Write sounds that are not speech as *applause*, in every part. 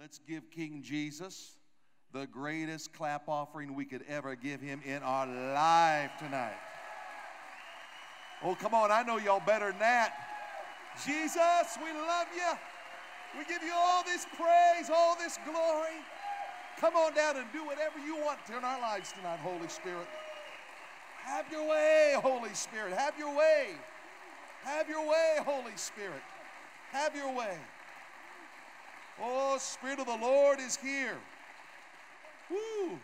Let's give King Jesus the greatest clap offering we could ever give him in our life tonight. Oh, come on, I know y'all better than that. Jesus, we love you. We give you all this praise, all this glory. Come on down and do whatever you want in our lives tonight, Holy Spirit. Have your way, Holy Spirit. Have your way. Have your way, Holy Spirit. Have your way. Oh, Spirit of the Lord is here. Woo.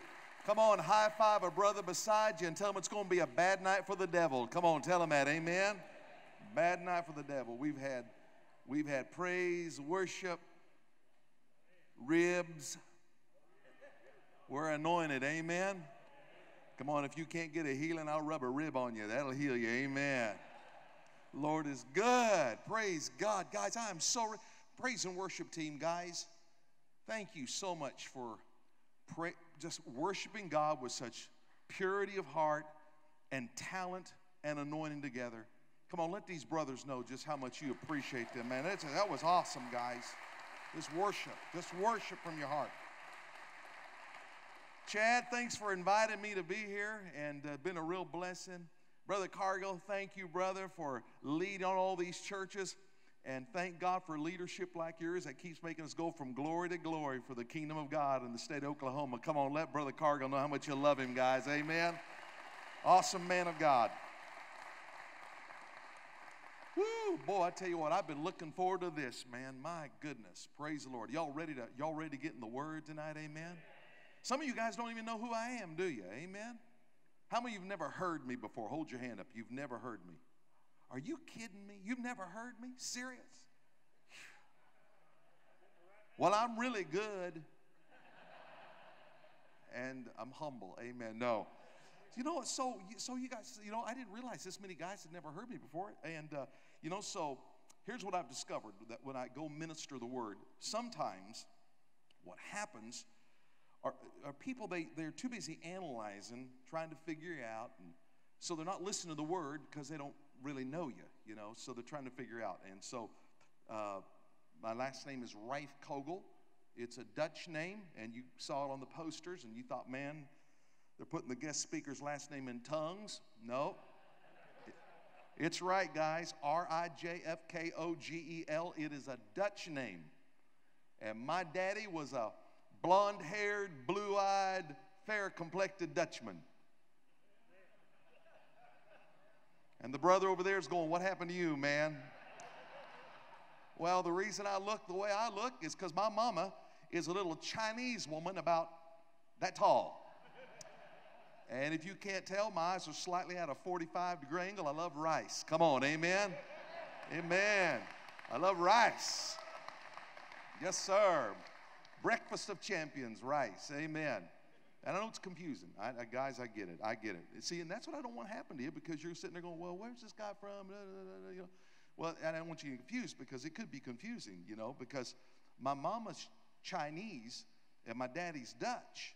Come on, high five a brother beside you and tell him it's going to be a bad night for the devil. Come on, tell him that. Amen. Bad night for the devil. We've had we've had praise, worship, ribs. We're anointed. Amen. Come on, if you can't get a healing, I'll rub a rib on you. That'll heal you. Amen. Lord is good. Praise God. Guys, I am so praise and worship team, guys. Thank you so much for pray, just worshiping God with such purity of heart and talent and anointing together. Come on, let these brothers know just how much you appreciate them, man. That's, that was awesome, guys. Just worship, just worship from your heart. Chad, thanks for inviting me to be here and uh, been a real blessing. Brother Cargill, thank you, brother, for leading on all these churches. And thank God for leadership like yours that keeps making us go from glory to glory for the kingdom of God in the state of Oklahoma. Come on, let Brother Cargill know how much you love him, guys. Amen. Awesome man of God. Woo, boy, I tell you what, I've been looking forward to this, man. My goodness. Praise the Lord. Y'all ready to y'all ready to get in the word tonight? Amen. Some of you guys don't even know who I am, do you? Amen. How many of you have never heard me before? Hold your hand up. You've never heard me. Are you kidding me? You've never heard me? Serious? Well, I'm really good. And I'm humble. Amen. No. You know, so so you guys, you know, I didn't realize this many guys had never heard me before. And uh, you know, so here's what I've discovered that when I go minister the word, sometimes what happens are, are people, they, they're too busy analyzing, trying to figure out. And so they're not listening to the word because they don't really know you, you know, so they're trying to figure out. And so uh, my last name is Reif Kogel. It's a Dutch name, and you saw it on the posters, and you thought, man, they're putting the guest speaker's last name in tongues. No. It's right, guys. R I J F K O G E L. It is a Dutch name. And my daddy was a blonde haired, blue eyed, fair complected Dutchman. And the brother over there is going, What happened to you, man? Well, the reason I look the way I look is because my mama is a little Chinese woman about that tall. And if you can't tell, my eyes are slightly at a 45 degree angle. I love rice. Come on, amen. Amen. I love rice. Yes, sir. Breakfast of champions, rice. Amen. And I know it's confusing. I, I, guys, I get it. I get it. See, and that's what I don't want to happen to you because you're sitting there going, well, where's this guy from? You know? Well, and I don't want you to get confused because it could be confusing, you know, because my mama's Chinese and my daddy's Dutch.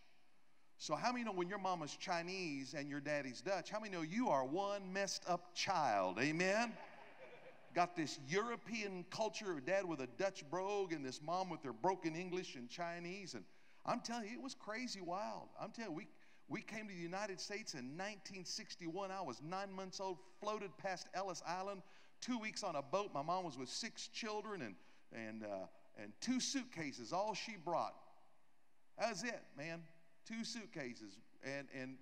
So, how many know when your mama's Chinese and your daddy's Dutch, how many know you are one messed up child? Amen? Got this European culture, of dad with a Dutch brogue and this mom with their broken English and Chinese. And I'm telling you, it was crazy wild. I'm telling you, we, we came to the United States in 1961. I was nine months old, floated past Ellis Island, two weeks on a boat. My mom was with six children and, and, uh, and two suitcases, all she brought. That was it, man. Two suitcases. And, and,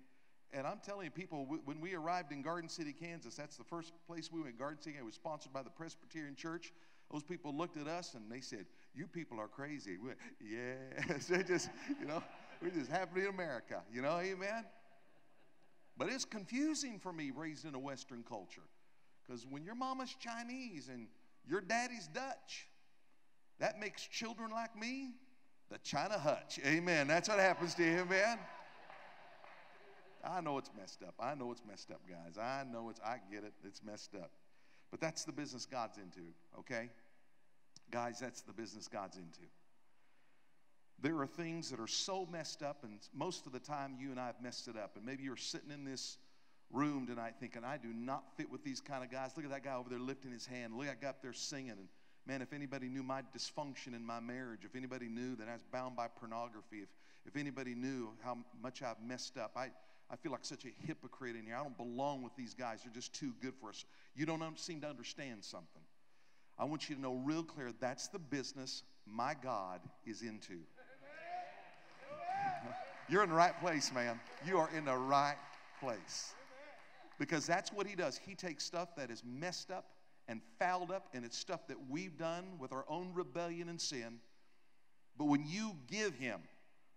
and I'm telling you, people, when we arrived in Garden City, Kansas, that's the first place we went. Garden City, it was sponsored by the Presbyterian Church. Those people looked at us and they said, You people are crazy. We Yes. *laughs* they just, you know, we're just happy in America. You know, amen? But it's confusing for me raised in a Western culture. Because when your mama's Chinese and your daddy's Dutch, that makes children like me the China hutch. Amen. That's what happens to you, man. I know it's messed up. I know it's messed up, guys. I know it's, I get it. It's messed up. But that's the business God's into, okay? Guys, that's the business God's into. There are things that are so messed up, and most of the time you and I have messed it up. And maybe you're sitting in this room tonight thinking, I do not fit with these kind of guys. Look at that guy over there lifting his hand. Look at that guy up there singing. And man, if anybody knew my dysfunction in my marriage, if anybody knew that I was bound by pornography, if, if anybody knew how much I've messed up, I, I feel like such a hypocrite in here. I don't belong with these guys. They're just too good for us. You don't seem to understand something. I want you to know real clear that's the business my God is into. You're in the right place, man. You are in the right place. Because that's what he does. He takes stuff that is messed up and fouled up, and it's stuff that we've done with our own rebellion and sin. But when you give him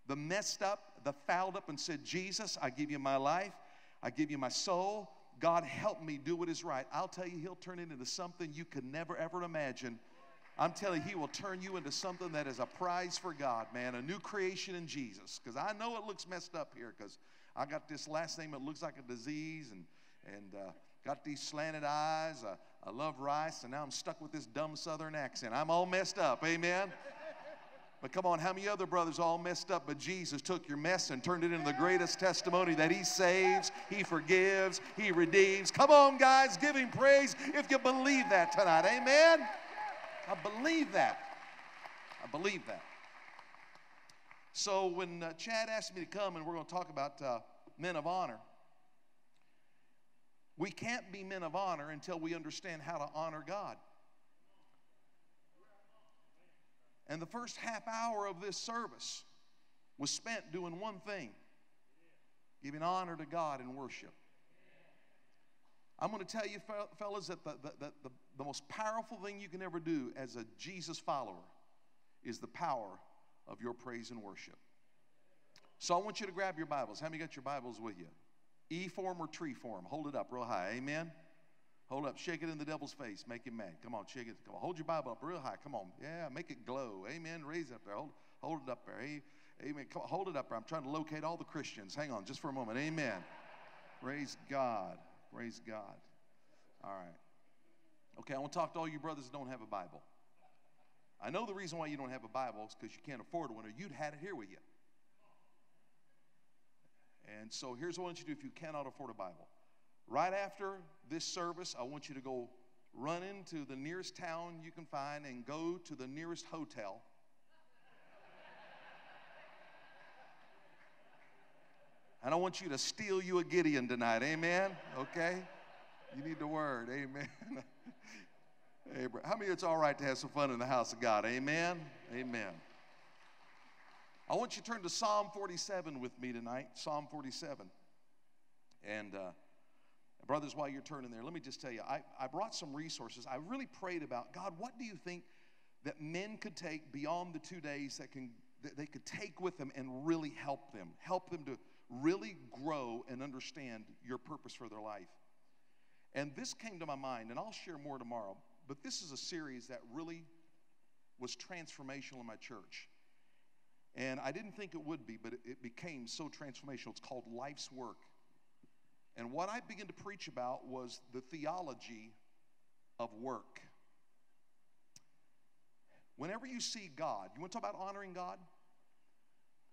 the messed up, the fouled up, and said, Jesus, I give you my life, I give you my soul, God help me do what is right, I'll tell you, he'll turn it into something you could never ever imagine. I'm telling you, He will turn you into something that is a prize for God, man, a new creation in Jesus. Because I know it looks messed up here because I got this last name that looks like a disease and, and uh, got these slanted eyes. I love rice, and now I'm stuck with this dumb southern accent. I'm all messed up, amen? But come on, how many other brothers all messed up? But Jesus took your mess and turned it into the greatest testimony that He saves, He forgives, He redeems. Come on, guys, give Him praise if you believe that tonight. Amen. I believe that. I believe that. So when uh, Chad asked me to come and we're going to talk about uh, men of honor, we can't be men of honor until we understand how to honor God. And the first half hour of this service was spent doing one thing giving honor to God in worship. I'm going to tell you, fellas, that the, the, the, the most powerful thing you can ever do as a Jesus follower is the power of your praise and worship. So I want you to grab your Bibles. How many got your Bibles with you? E form or tree form? Hold it up real high. Amen. Hold up. Shake it in the devil's face. Make him mad. Come on, shake it. Come on. Hold your Bible up real high. Come on. Yeah, make it glow. Amen. Raise it up there. Hold, hold it up there. Amen. Come on, hold it up there. I'm trying to locate all the Christians. Hang on just for a moment. Amen. Praise God. Praise God. All right. Okay, I want to talk to all you brothers that don't have a Bible. I know the reason why you don't have a Bible is because you can't afford one, or you'd had it here with you. And so here's what I want you to do if you cannot afford a Bible. Right after this service, I want you to go run into the nearest town you can find and go to the nearest hotel. And I want you to steal you a Gideon tonight. Amen? Okay? You need the word. Amen. *laughs* How many it's all right to have some fun in the house of God? Amen. Amen. I want you to turn to Psalm 47 with me tonight. Psalm 47. And uh, brothers, while you're turning there, let me just tell you, I, I brought some resources. I really prayed about God, what do you think that men could take beyond the two days that can that they could take with them and really help them, help them to really grow and understand your purpose for their life. And this came to my mind, and I'll share more tomorrow, but this is a series that really was transformational in my church. And I didn't think it would be, but it became so transformational. It's called Life's Work. And what I began to preach about was the theology of work. Whenever you see God, you want to talk about honoring God?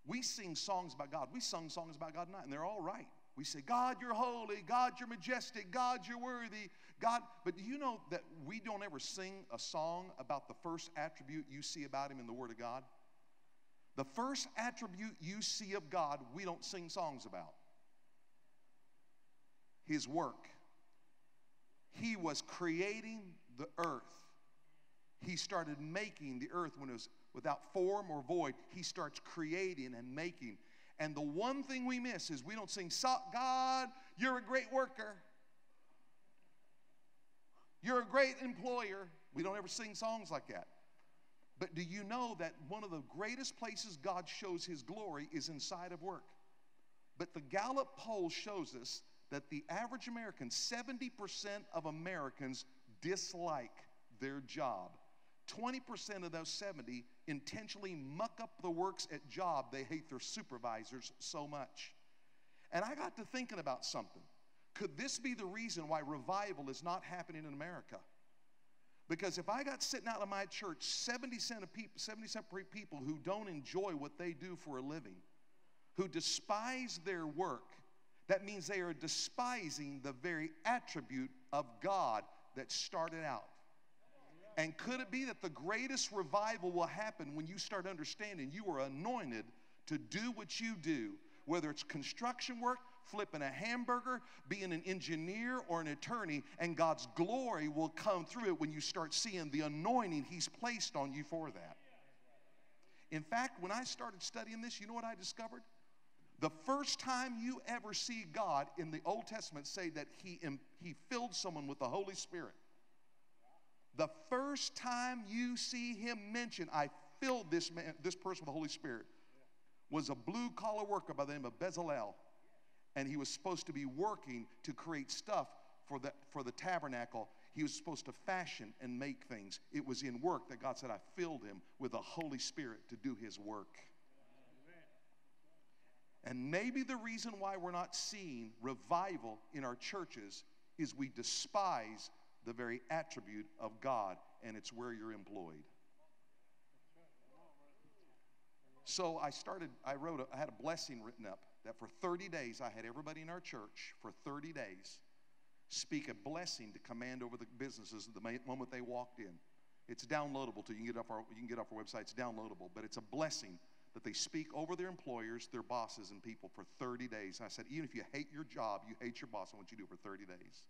We sing songs about God. We sung songs about God tonight, and they're all right. We say, God, you're holy. God, you're majestic. God, you're worthy. God, but do you know that we don't ever sing a song about the first attribute you see about Him in the Word of God? The first attribute you see of God, we don't sing songs about His work. He was creating the earth. He started making the earth when it was without form or void. He starts creating and making. And the one thing we miss is we don't sing, God, you're a great worker. You're a great employer. We don't ever sing songs like that. But do you know that one of the greatest places God shows his glory is inside of work? But the Gallup poll shows us that the average American, 70% of Americans dislike their job. 20% of those 70 intentionally muck up the works at job they hate their supervisors so much. And I got to thinking about something. Could this be the reason why revival is not happening in America? Because if I got sitting out of my church 70 percent of people, 70 people who don't enjoy what they do for a living, who despise their work, that means they are despising the very attribute of God that started out. And could it be that the greatest revival will happen when you start understanding you are anointed to do what you do, whether it's construction work, flipping a hamburger, being an engineer or an attorney, and God's glory will come through it when you start seeing the anointing He's placed on you for that. In fact, when I started studying this, you know what I discovered? The first time you ever see God in the Old Testament say that He, he filled someone with the Holy Spirit, the first time you see Him mention, I filled this, man, this person with the Holy Spirit, was a blue collar worker by the name of Bezalel. And he was supposed to be working to create stuff for the, for the tabernacle. He was supposed to fashion and make things. It was in work that God said, I filled him with the Holy Spirit to do his work. And maybe the reason why we're not seeing revival in our churches is we despise the very attribute of God, and it's where you're employed. So I started, I wrote, a, I had a blessing written up that for 30 days I had everybody in our church for 30 days speak a blessing to command over the businesses the moment they walked in. It's downloadable too. You can get off our you can get off our website. It's downloadable, but it's a blessing that they speak over their employers, their bosses, and people for 30 days. And I said, even if you hate your job, you hate your boss, I want you to do it for 30 days.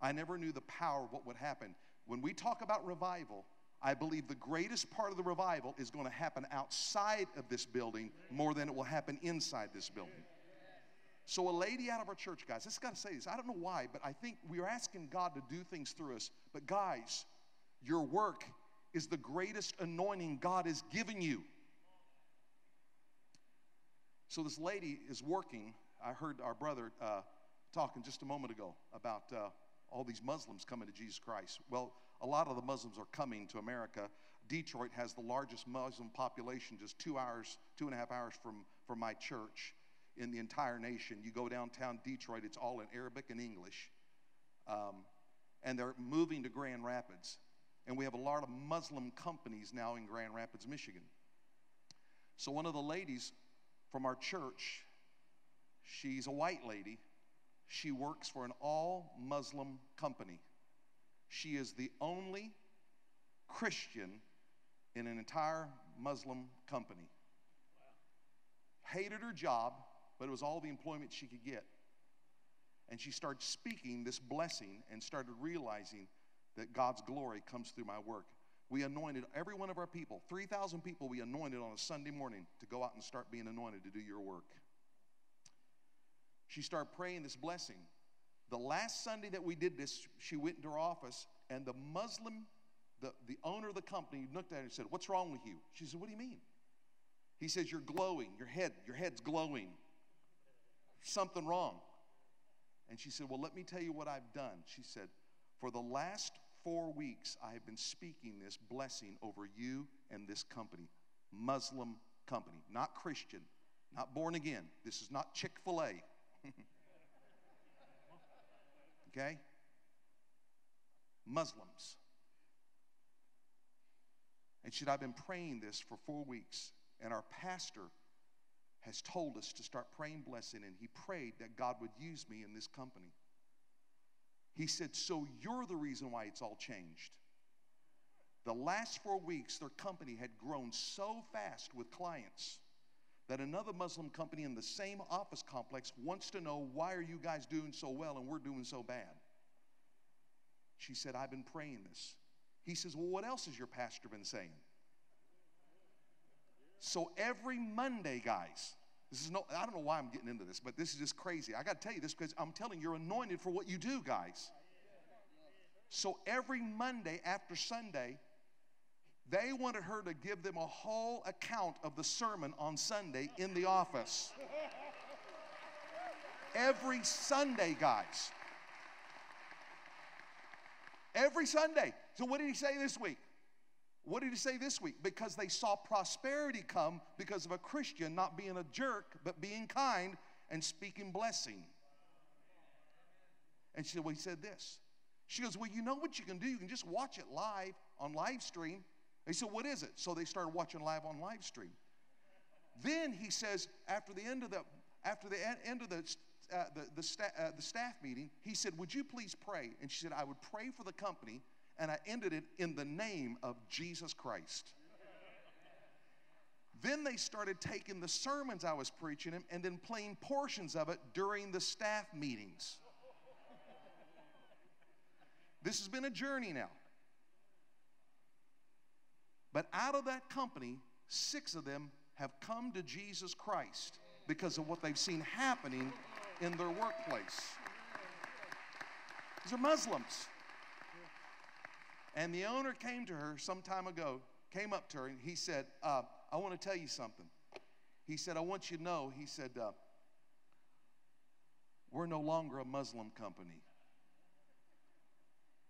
I never knew the power of what would happen. When we talk about revival, I believe the greatest part of the revival is going to happen outside of this building more than it will happen inside this building. So, a lady out of our church, guys, I just got to say this. I don't know why, but I think we are asking God to do things through us. But, guys, your work is the greatest anointing God has given you. So, this lady is working. I heard our brother uh, talking just a moment ago about uh, all these Muslims coming to Jesus Christ. Well, a lot of the Muslims are coming to America. Detroit has the largest Muslim population, just two hours, two and a half hours from, from my church in the entire nation. You go downtown Detroit, it's all in Arabic and English. Um, and they're moving to Grand Rapids. And we have a lot of Muslim companies now in Grand Rapids, Michigan. So one of the ladies from our church, she's a white lady. She works for an all Muslim company. She is the only Christian in an entire Muslim company. Hated her job, but it was all the employment she could get. And she started speaking this blessing and started realizing that God's glory comes through my work. We anointed every one of our people, 3,000 people, we anointed on a Sunday morning to go out and start being anointed to do your work. She started praying this blessing. The last Sunday that we did this, she went into her office, and the Muslim, the, the owner of the company, looked at her and said, What's wrong with you? She said, What do you mean? He says, You're glowing. Your head, your head's glowing. Something wrong. And she said, Well, let me tell you what I've done. She said, For the last four weeks, I have been speaking this blessing over you and this company, Muslim company, not Christian, not born again. This is not Chick fil A. *laughs* okay? Muslims. And she said, I've been praying this for four weeks, and our pastor has told us to start praying blessing, and he prayed that God would use me in this company. He said, So you're the reason why it's all changed. The last four weeks, their company had grown so fast with clients that another Muslim company in the same office complex wants to know why are you guys doing so well and we're doing so bad. She said, I've been praying this. He says, Well, what else has your pastor been saying? So every Monday, guys, this is no, I don't know why I'm getting into this, but this is just crazy. I got to tell you this because I'm telling you, you're anointed for what you do, guys. So every Monday after Sunday, they wanted her to give them a whole account of the sermon on Sunday in the office. Every Sunday, guys. Every Sunday. So, what did he say this week? What did he say this week? Because they saw prosperity come because of a Christian not being a jerk, but being kind and speaking blessing. And she said, Well, he said this. She goes, Well, you know what you can do? You can just watch it live on live stream. He said, What is it? So they started watching live on live stream. Then he says, after the end of the after the end of the uh, the, the, sta- uh, the staff meeting, he said, Would you please pray? And she said, I would pray for the company and I ended it in the name of Jesus Christ. Then they started taking the sermons I was preaching them and then playing portions of it during the staff meetings. This has been a journey now. But out of that company, six of them have come to Jesus Christ because of what they've seen happening in their workplace. These are Muslims. And the owner came to her some time ago, came up to her, and he said, uh, I want to tell you something. He said, I want you to know, he said, uh, we're no longer a Muslim company.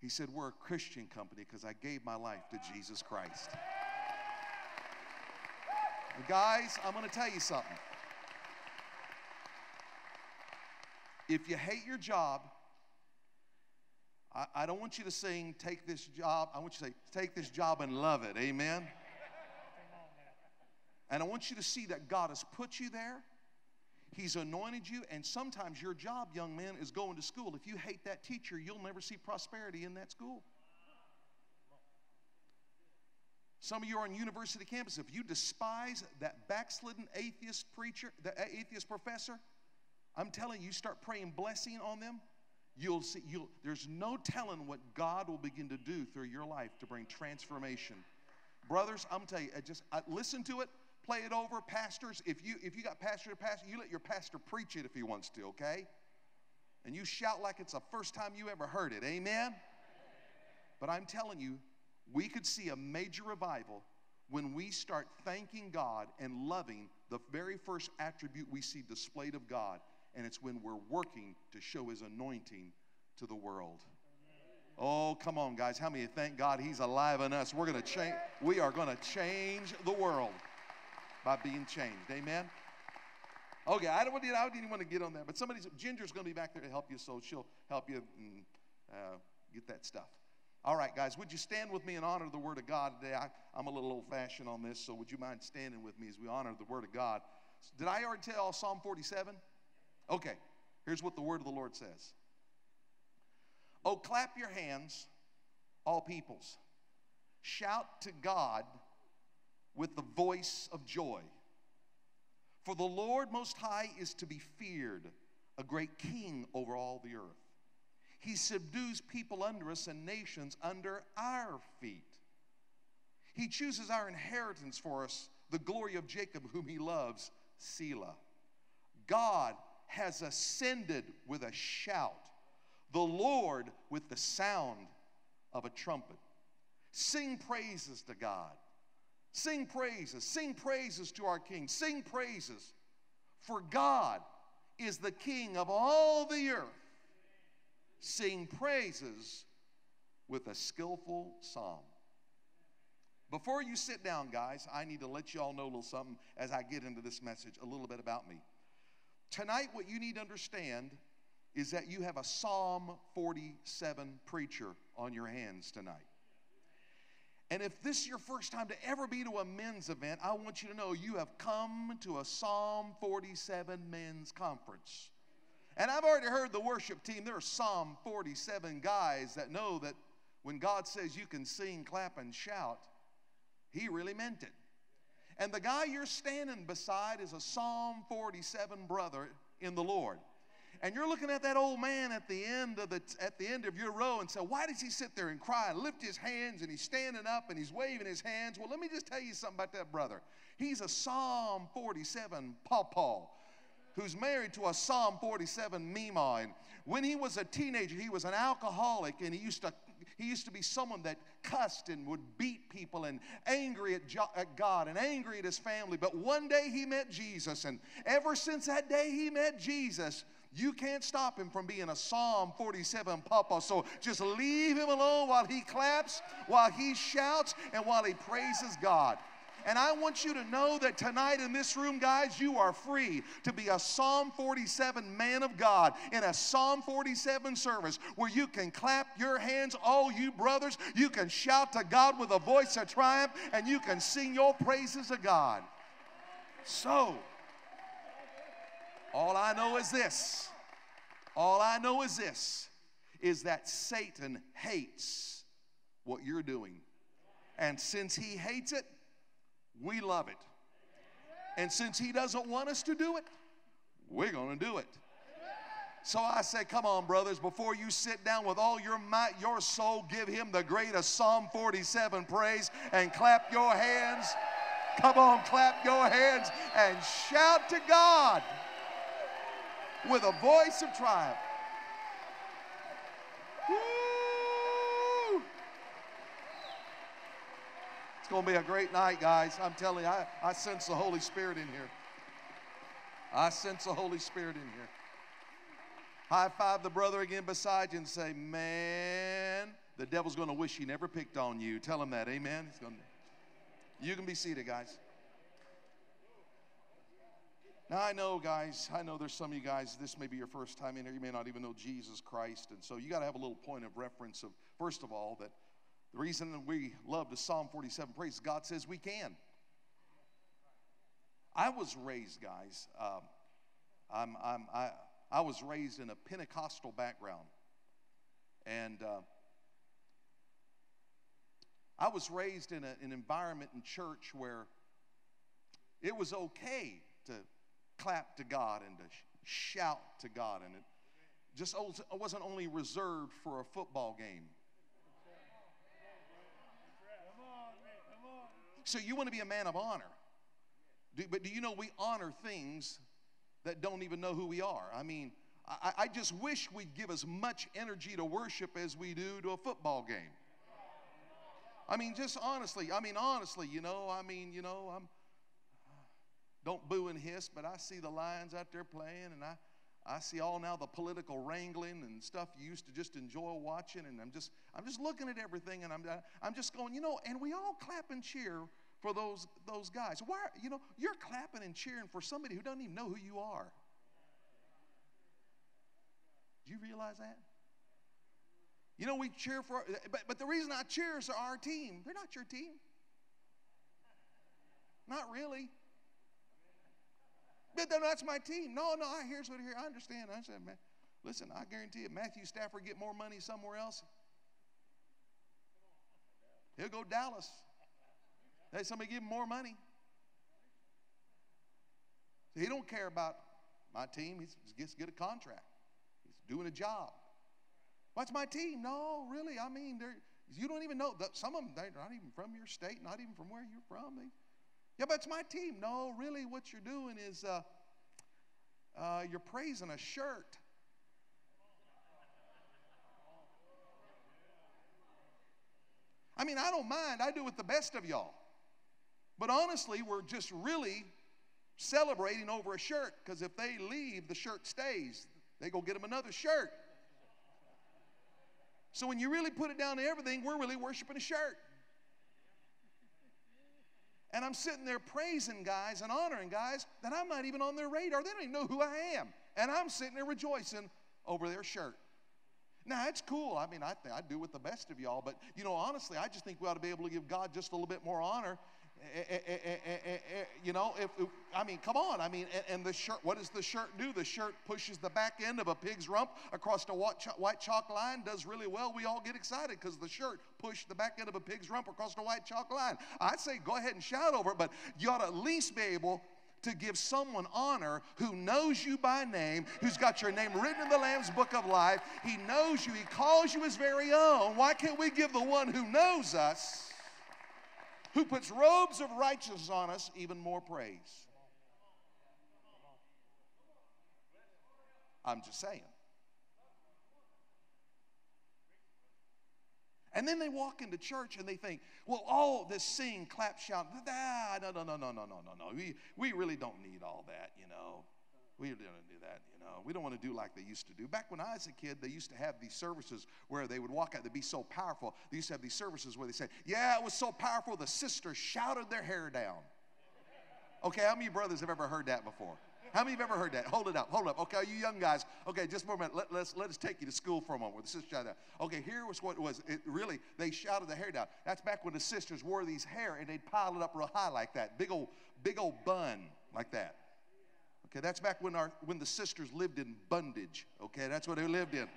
He said, We're a Christian company because I gave my life to Jesus Christ. And guys, I'm going to tell you something. If you hate your job, I, I, don't want you to sing, take this job. I want you to say, take this job and love it. Amen. And I want you to see that God has put you there. He's anointed you, and sometimes your job, young man, is going to school. If you hate that teacher, you'll never see prosperity in that school. Some of you are on university campus. If you despise that backslidden atheist preacher, the atheist professor, I'm telling you, you start praying blessing on them, you'll see, you'll, there's no telling what God will begin to do through your life to bring transformation. Brothers, I'm telling you, just I, listen to it, play it over. Pastors, if you if you got pastor to pastor, you let your pastor preach it if he wants to, okay? And you shout like it's the first time you ever heard it. Amen. But I'm telling you, we could see a major revival when we start thanking God and loving the very first attribute we see displayed of God, and it's when we're working to show His anointing to the world. Oh, come on, guys. How many thank God He's alive in us? We're to change. We are going to change the world by being changed. Amen. Okay, I don't, I didn't want to get on that, but somebody's Ginger's going to be back there to help you, so she'll help you and, uh, get that stuff. All right, guys, would you stand with me and honor the Word of God today? I, am a little old fashioned on this, so would you mind standing with me as we honor the Word of God? Did I already tell Psalm 47? Okay, here's what the Word of the Lord says Oh, clap your hands, all peoples. Shout to God with the voice of joy. For the Lord Most High is to be feared, a great king over all the earth. He subdues people under us and nations under our feet. He chooses our inheritance for us, the glory of Jacob, whom he loves, Selah. God has ascended with a shout, the Lord with the sound of a trumpet. Sing praises to God. Sing praises. Sing praises to our King. Sing praises. For God is the King of all the earth sing praises with a skillful psalm. Before you sit down, guys, I need to let you all know a little something as I get into this message, a little bit about me. Tonight, what you need to understand is that you have a Psalm 47 preacher on your hands tonight. And if this is your first time to ever be to a men's event, I want you to know you have come to a Psalm 47 men's conference. And I've already heard the worship team. There are Psalm 47 guys that know that when God says you can sing, clap, and shout, He really meant it. And the guy you're standing beside is a Psalm 47 brother in the Lord. And you're looking at that old man at the end of the at the end of your row and say, why does he sit there and cry and lift his hands and he's standing up and he's waving his hands? Well, let me just tell you something about that brother. He's a Psalm 47 pawpaw who's married to a Psalm 47 Mima. And when he was a teenager, he was an alcoholic and he used to he used to be someone that cussed and would beat people and angry at, at, God and angry at his family. But one day he met Jesus, and ever since that day he met Jesus, you can't stop him from being a Psalm 47 papa. So just leave him alone while he claps, while he shouts, and while he praises God. And I want you to know that tonight in this room, guys, you are free to be a Psalm 47 man of God in a Psalm 47 service where you can clap your hands, all you brothers. You can shout to God with a voice of triumph and you can sing your praises to God. So, all I know is this. All I know is this is that Satan hates what you're doing. And since He hates it, we love it. And since He doesn't want us to do it, we're going to do it. So I say, come on, brothers, before you sit down with all your might, your soul, give him the greatest Psalm 47 praise and clap your hands. Come on, clap your hands and shout to God with a voice of triumph. Woo! It's going to be a great night, guys. I'm telling you, I, I sense the Holy Spirit in here. I sense the Holy Spirit in here. High five the brother again beside you and say, Man, the devil's going to wish he never picked on you. Tell him that. Amen. He's going to. You can be seated, guys. Now, I know, guys, I know there's some of you guys, this may be your first time in here. You may not even know Jesus Christ. And so you got to have a little point of reference of, first of all, that the reason that we love the Psalm 47 praise, God says we can. I was raised, guys. Um, I'm, I'm, I, I was raised in a Pentecostal background. And uh, I was raised in a, an environment in church where it was okay to clap to God and to sh- shout to God. And it just wasn't only reserved for a football game. So you want to be a man of honor. Do, but do you know we honor things that don't even know who we are. I mean, I, I just wish we'd give as much energy to worship as we do to a football game. I mean, just honestly, I mean, honestly, you know, I mean, you know, I'm, don't boo and hiss, but I see the Lions out there playing, and I, I see all now the political wrangling and stuff you used to just enjoy watching, and I'm just, I'm just looking at everything, and I'm, I'm just going, you know, and we all clap and cheer for those, those guys. Why, you know, you're clapping and cheering for somebody who doesn't even know who you are. Do you realize that? You know, we cheer for, but, but the reason I cheer is our team. They're not your team. Not really. But that's my team. No, no, I here's what here. I understand. I said, man, listen, I guarantee you, Matthew Stafford get more money somewhere else. He'll go Dallas. Hey, somebody give him more money. So he don't care about my team. He gets get a contract. He's doing a job. What's my team? No, really. I mean, you don't even know. Some of them, they're not even from your state, not even from where you're from. They, yeah, but it's my team. No, really, what you're doing is uh, uh, you're praising a shirt. I mean, I don't mind. I do with the best of y'all. But honestly, we're just really celebrating over a shirt because if they leave, the shirt stays. They go get them another shirt. So when you really put it down to everything, we're really worshiping a shirt. And I'm sitting there praising guys and honoring guys that I'm not even on their radar. They don't even know who I am. And I'm sitting there rejoicing over their shirt. Now, it's cool. I mean, I, I do with the best of y'all. But, you know, honestly, I just think we ought to be able to give God just a little bit more honor Eh, eh, eh, you know, if, I mean, come on. I mean, and, the shirt, what does the shirt do? The shirt pushes the back end of a pig's rump across a white chalk line, does really well. We all get excited because the shirt pushed the back end of a pig's rump across the white chalk line. I'd say go ahead and shout over it, but you ought to at least be able to give someone honor who knows you by name, who's got your name written in the Lamb's book of life. He knows you, he calls you his very own. Why can't we give the one who knows us? Who puts robes of righteousness on us, even more praise. I'm just saying. And then they walk into church and they think, well, all this sing, clap, shout, ah, no, no, no, no, no, no, no, no. We, we really don't need all that, you know. We don't do that, you know. We don't want to do like they used to do. Back when I was a kid, they used to have these services where they would walk out, they'd be so powerful. They used to have these services where they say, Yeah, it was so powerful, the sisters shouted their hair down. Okay, how many brothers have ever heard that before? How many have ever heard that? Hold it up, hold up. Okay, you young guys. Okay, just for a minute. Let, let's, let us take you to school for a moment where the sisters shouted down. Okay, here was what it was. It really, they shouted the hair down. That's back when the sisters wore these hair and they'd pile it up real high like that. Big old, big old bun like that. Okay, that's back when, our, when the sisters lived in bondage. Okay, that's what they lived in.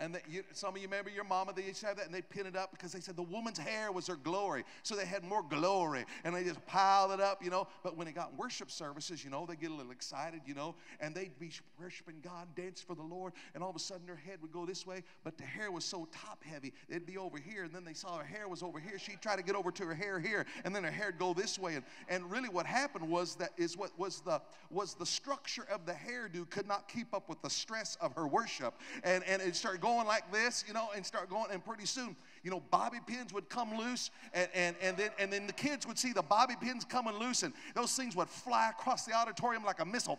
And you, some of you remember your mama, they used to have that, and they pin it up because they said the woman's hair was her glory. So they had more glory, and they just piled it up, you know. But when it got worship services, you know, they get a little excited, you know, and they'd be worshiping God, dance for the Lord, and all of a sudden their head would go this way, but the hair was so top heavy, it'd be over here, and then they saw her hair was over here. She'd try to get over to her hair here, and then her hair'd go this way. And, and really what happened was that is what was the was the structure of the hairdo could not keep up with the stress of her worship. And, and it started going like this, you know, and start going, and pretty soon, you know, bobby pins would come loose, and, and, and, then, and then the kids would see the bobby pins coming loose, and those things would fly across the auditorium like a missile.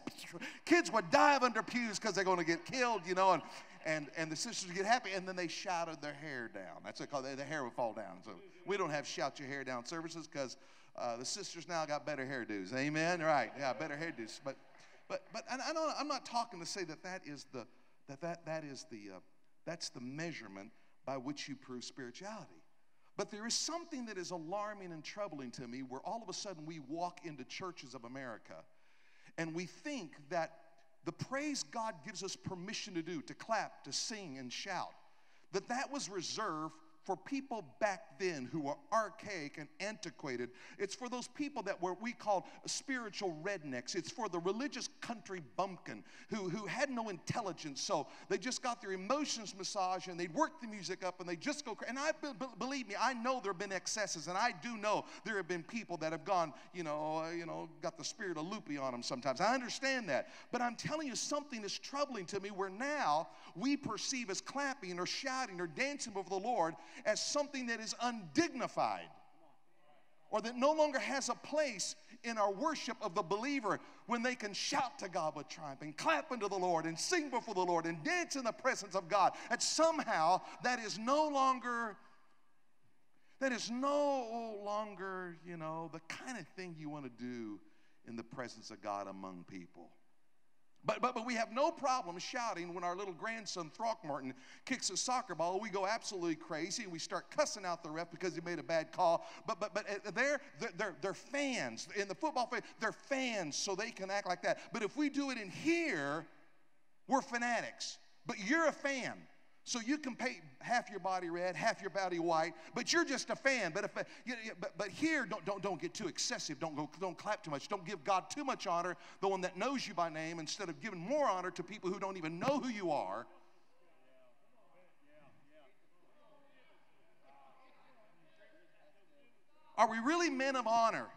Kids would dive under pews because they're going to get killed, you know, and, and, and the sisters would get happy, and then they shouted their hair down. That's what they call it. The hair would fall down. So we don't have shout your hair down services because uh, the sisters now got better hairdos. Amen. Right? Yeah, better hairdos. But but but I I'm not talking to say that that is the that that that is the uh, that's the measurement by which you prove spirituality. But there is something that is alarming and troubling to me where all of a sudden we walk into churches of America and we think that the praise God gives us permission to do, to clap, to sing, and shout, that that was reserved for people back then who were archaic and antiquated. It's for those people that were we called spiritual rednecks. It's for the religious country bumpkin who, who had no intelligence. So they just got their emotions massaged and they'd work the music up and they just go crazy. And I believe me, I know there have been excesses, and I do know there have been people that have gone, you know, uh, you know, got the spirit of loopy on them sometimes. I understand that, but I'm telling you something is troubling to me. Where now we perceive as clapping or shouting or dancing before the Lord as something that is undignified or that no longer has a place in our worship of the believer when they can shout to God with triumph and clap unto the Lord and sing before the Lord and dance in the presence of God. That somehow that is no longer that is no longer, you know, the kind of thing you want to do in the presence of God among people. But, but, but we have no problem shouting when our little grandson Throckmorton kicks a soccer ball. We go absolutely crazy and we start cussing out the ref because he made a bad call. But, but, but uh, they're, they're, they're fans. In the football fan, they're fans, so they can act like that. But if we do it in here, we're fanatics. But you're a fan. So you can paint half your body red, half your body white, but you're just a fan. But if uh, you but, but here, don't, don't, don't get too excessive. Don't go, don't clap too much. Don't give God too much honor, the one that knows you by name, instead of giving more honor to people who don't even know who you are. Are we really men of honor?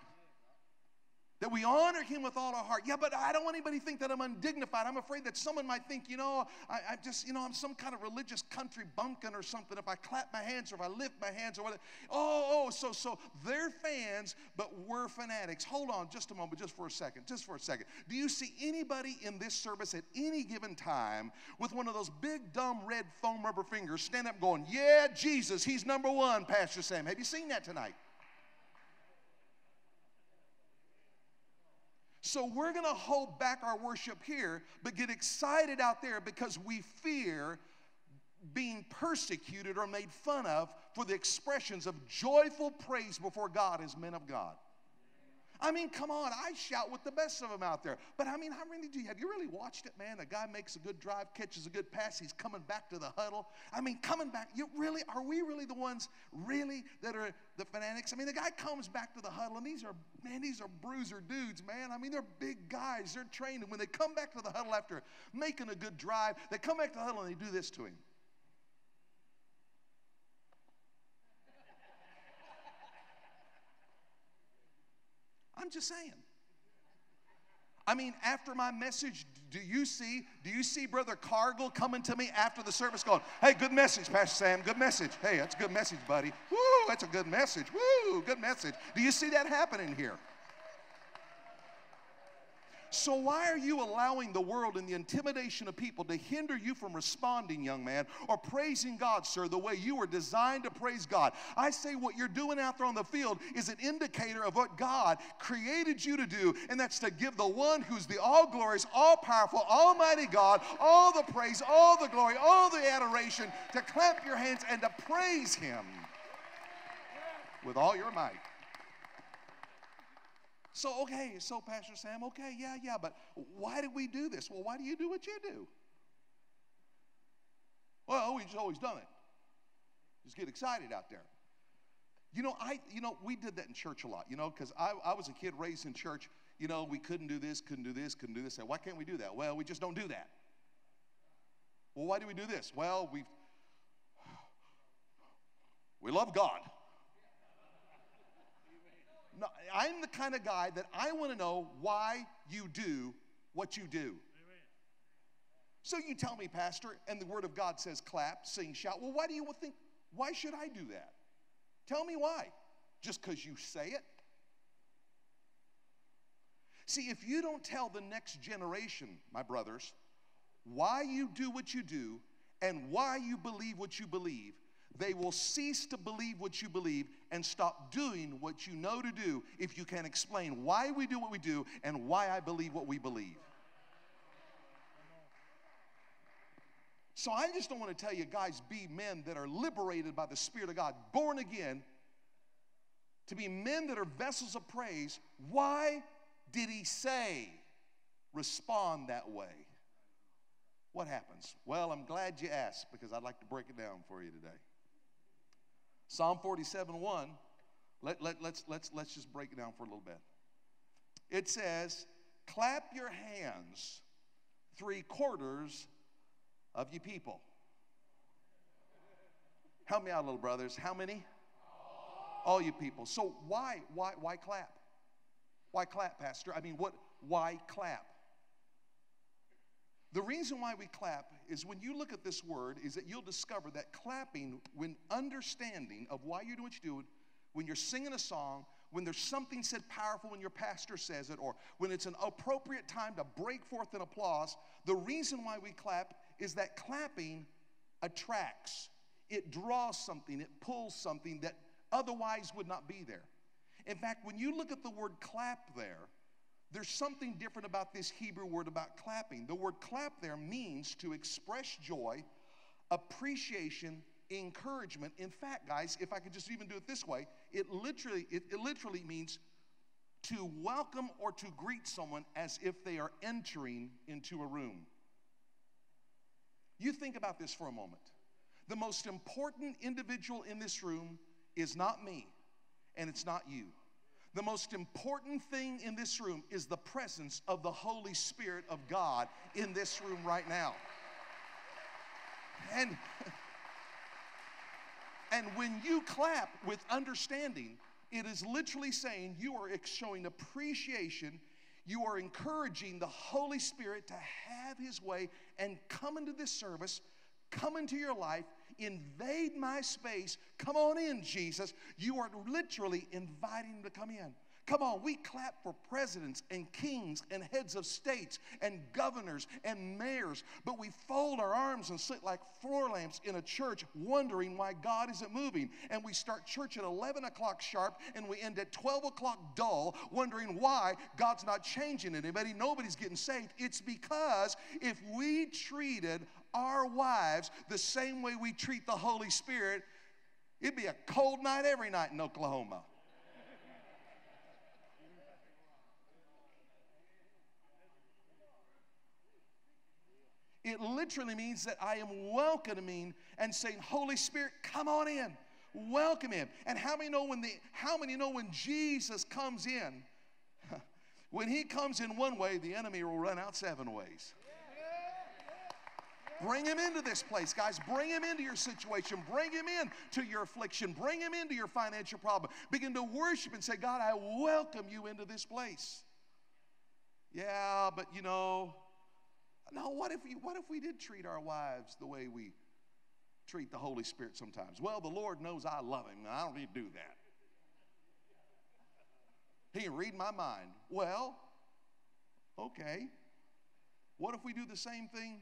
That we honor him with all our heart. Yeah, but I don't want anybody to think that I'm undignified. I'm afraid that someone might think, you know, I, I just, you know, I'm some kind of religious country bumpkin or something if I clap my hands or if I lift my hands or whatever. Oh, oh, so so they're fans, but we're fanatics. Hold on just a moment, just for a second, just for a second. Do you see anybody in this service at any given time with one of those big dumb red foam rubber fingers stand up going, Yeah, Jesus, he's number one, Pastor Sam? Have you seen that tonight? So we're going to hold back our worship here, but get excited out there because we fear being persecuted or made fun of for the expressions of joyful praise before God as men of God. I mean, come on, I shout with the best of them out there. But I mean, how really do you have you really watched it, man? A guy makes a good drive, catches a good pass, he's coming back to the huddle. I mean, coming back, you really are we really the ones really that are the fanatics? I mean, the guy comes back to the huddle, and these are man, these are bruiser dudes, man. I mean, they're big guys, they're trained. And when they come back to the huddle after making a good drive, they come back to the huddle and they do this to him. I'm just saying. I mean, after my message, do you see, do you see Brother Cargill coming to me after the service going, hey, good message, Pastor Sam, good message. Hey, that's a good message, buddy. Woo, that's a good message. Woo, good message. Do you see that happening here? So, why are you allowing the world and the intimidation of people to hinder you from responding, young man, or praising God, sir, the way you were designed to praise God? I say what you're doing out there on the field is an indicator of what God created you to do, and that's to give the one who's the all glorious, all powerful, almighty God all the praise, all the glory, all the adoration, to clap your hands and to praise Him with all your might. So, okay, so Pastor Sam, okay, yeah, yeah, but why did we do this? Well, why do you do what you do? Well, we've always done it. Just get excited out there. You know, I, you know, we did that in church a lot, you know, because I, I was a kid raised in church. You know, we couldn't do this, couldn't do this, couldn't do this. Why can't we do that? Well, we just don't do that. Well, why do we do this? Well, we we love God. No, I'm the kind of guy that I want to know why you do what you do. So you tell me, Pastor, and the Word of God says clap, sing, shout. Well, why do you think, why should I do that? Tell me why. Just because you say it? See, if you don't tell the next generation, my brothers, why you do what you do and why you believe what you believe, they will cease to believe what you believe and stop doing what you know to do if you can explain why we do what we do and why I believe what we believe. So I just don't want to tell you, guys, be men that are liberated by the Spirit of God, born again, to be men that are vessels of praise. Why did he say, respond that way? What happens? Well, I'm glad you asked because I'd like to break it down for you today. Psalm 47 1, let, let, let's, let's, let's just break it down for a little bit. It says, Clap your hands, three quarters of you people. Help me out, little brothers. How many? All you people. So why, why, why clap? Why clap, Pastor? I mean, what? Why clap? The reason why we clap is when you look at this word, is that you'll discover that clapping, when understanding of why you're doing what you do, when you're singing a song, when there's something said powerful when your pastor says it, or when it's an appropriate time to break forth in applause, the reason why we clap is that clapping attracts, it draws something, it pulls something that otherwise would not be there. In fact, when you look at the word clap there, there's something different about this Hebrew word about clapping. The word clap there means to express joy, appreciation, encouragement. In fact, guys, if I could just even do it this way, it literally, it, it literally means to welcome or to greet someone as if they are entering into a room. You think about this for a moment. The most important individual in this room is not me, and it's not you. The most important thing in this room is the presence of the Holy Spirit of God in this room right now. And, and when you clap with understanding, it is literally saying you are showing appreciation you are encouraging the Holy Spirit to have His way and come into this service, come into your life, invade my space. Come on in, Jesus. You are literally inviting Him to come in. Come on, we clap for presidents and kings and heads of states and governors and mayors, but we fold our arms and sit like floor lamps in a church wondering why God isn't moving. And we start church at 11 o'clock sharp and we end at 12 o'clock dull, wondering why God's not changing anybody. Nobody's getting saved. It's because if we treated our wives the same way we treat the Holy Spirit, it'd be a cold night every night in Oklahoma. It literally means that I am welcoming and saying, Holy Spirit, come on in. Welcome him. And how many know when the how many know when Jesus comes in? *laughs* When he comes in one way, the enemy will run out seven ways. Bring him into this place, guys. Bring him into your situation. Bring him in to your affliction. Bring him into your financial problem. Begin to worship and say, God, I welcome you into this place. Yeah, but you know, now, what if, we, what if we did treat our wives the way we treat the Holy Spirit sometimes? Well, the Lord knows I love Him, I don't need to do that. He can read my mind. Well, okay. What if we do the same thing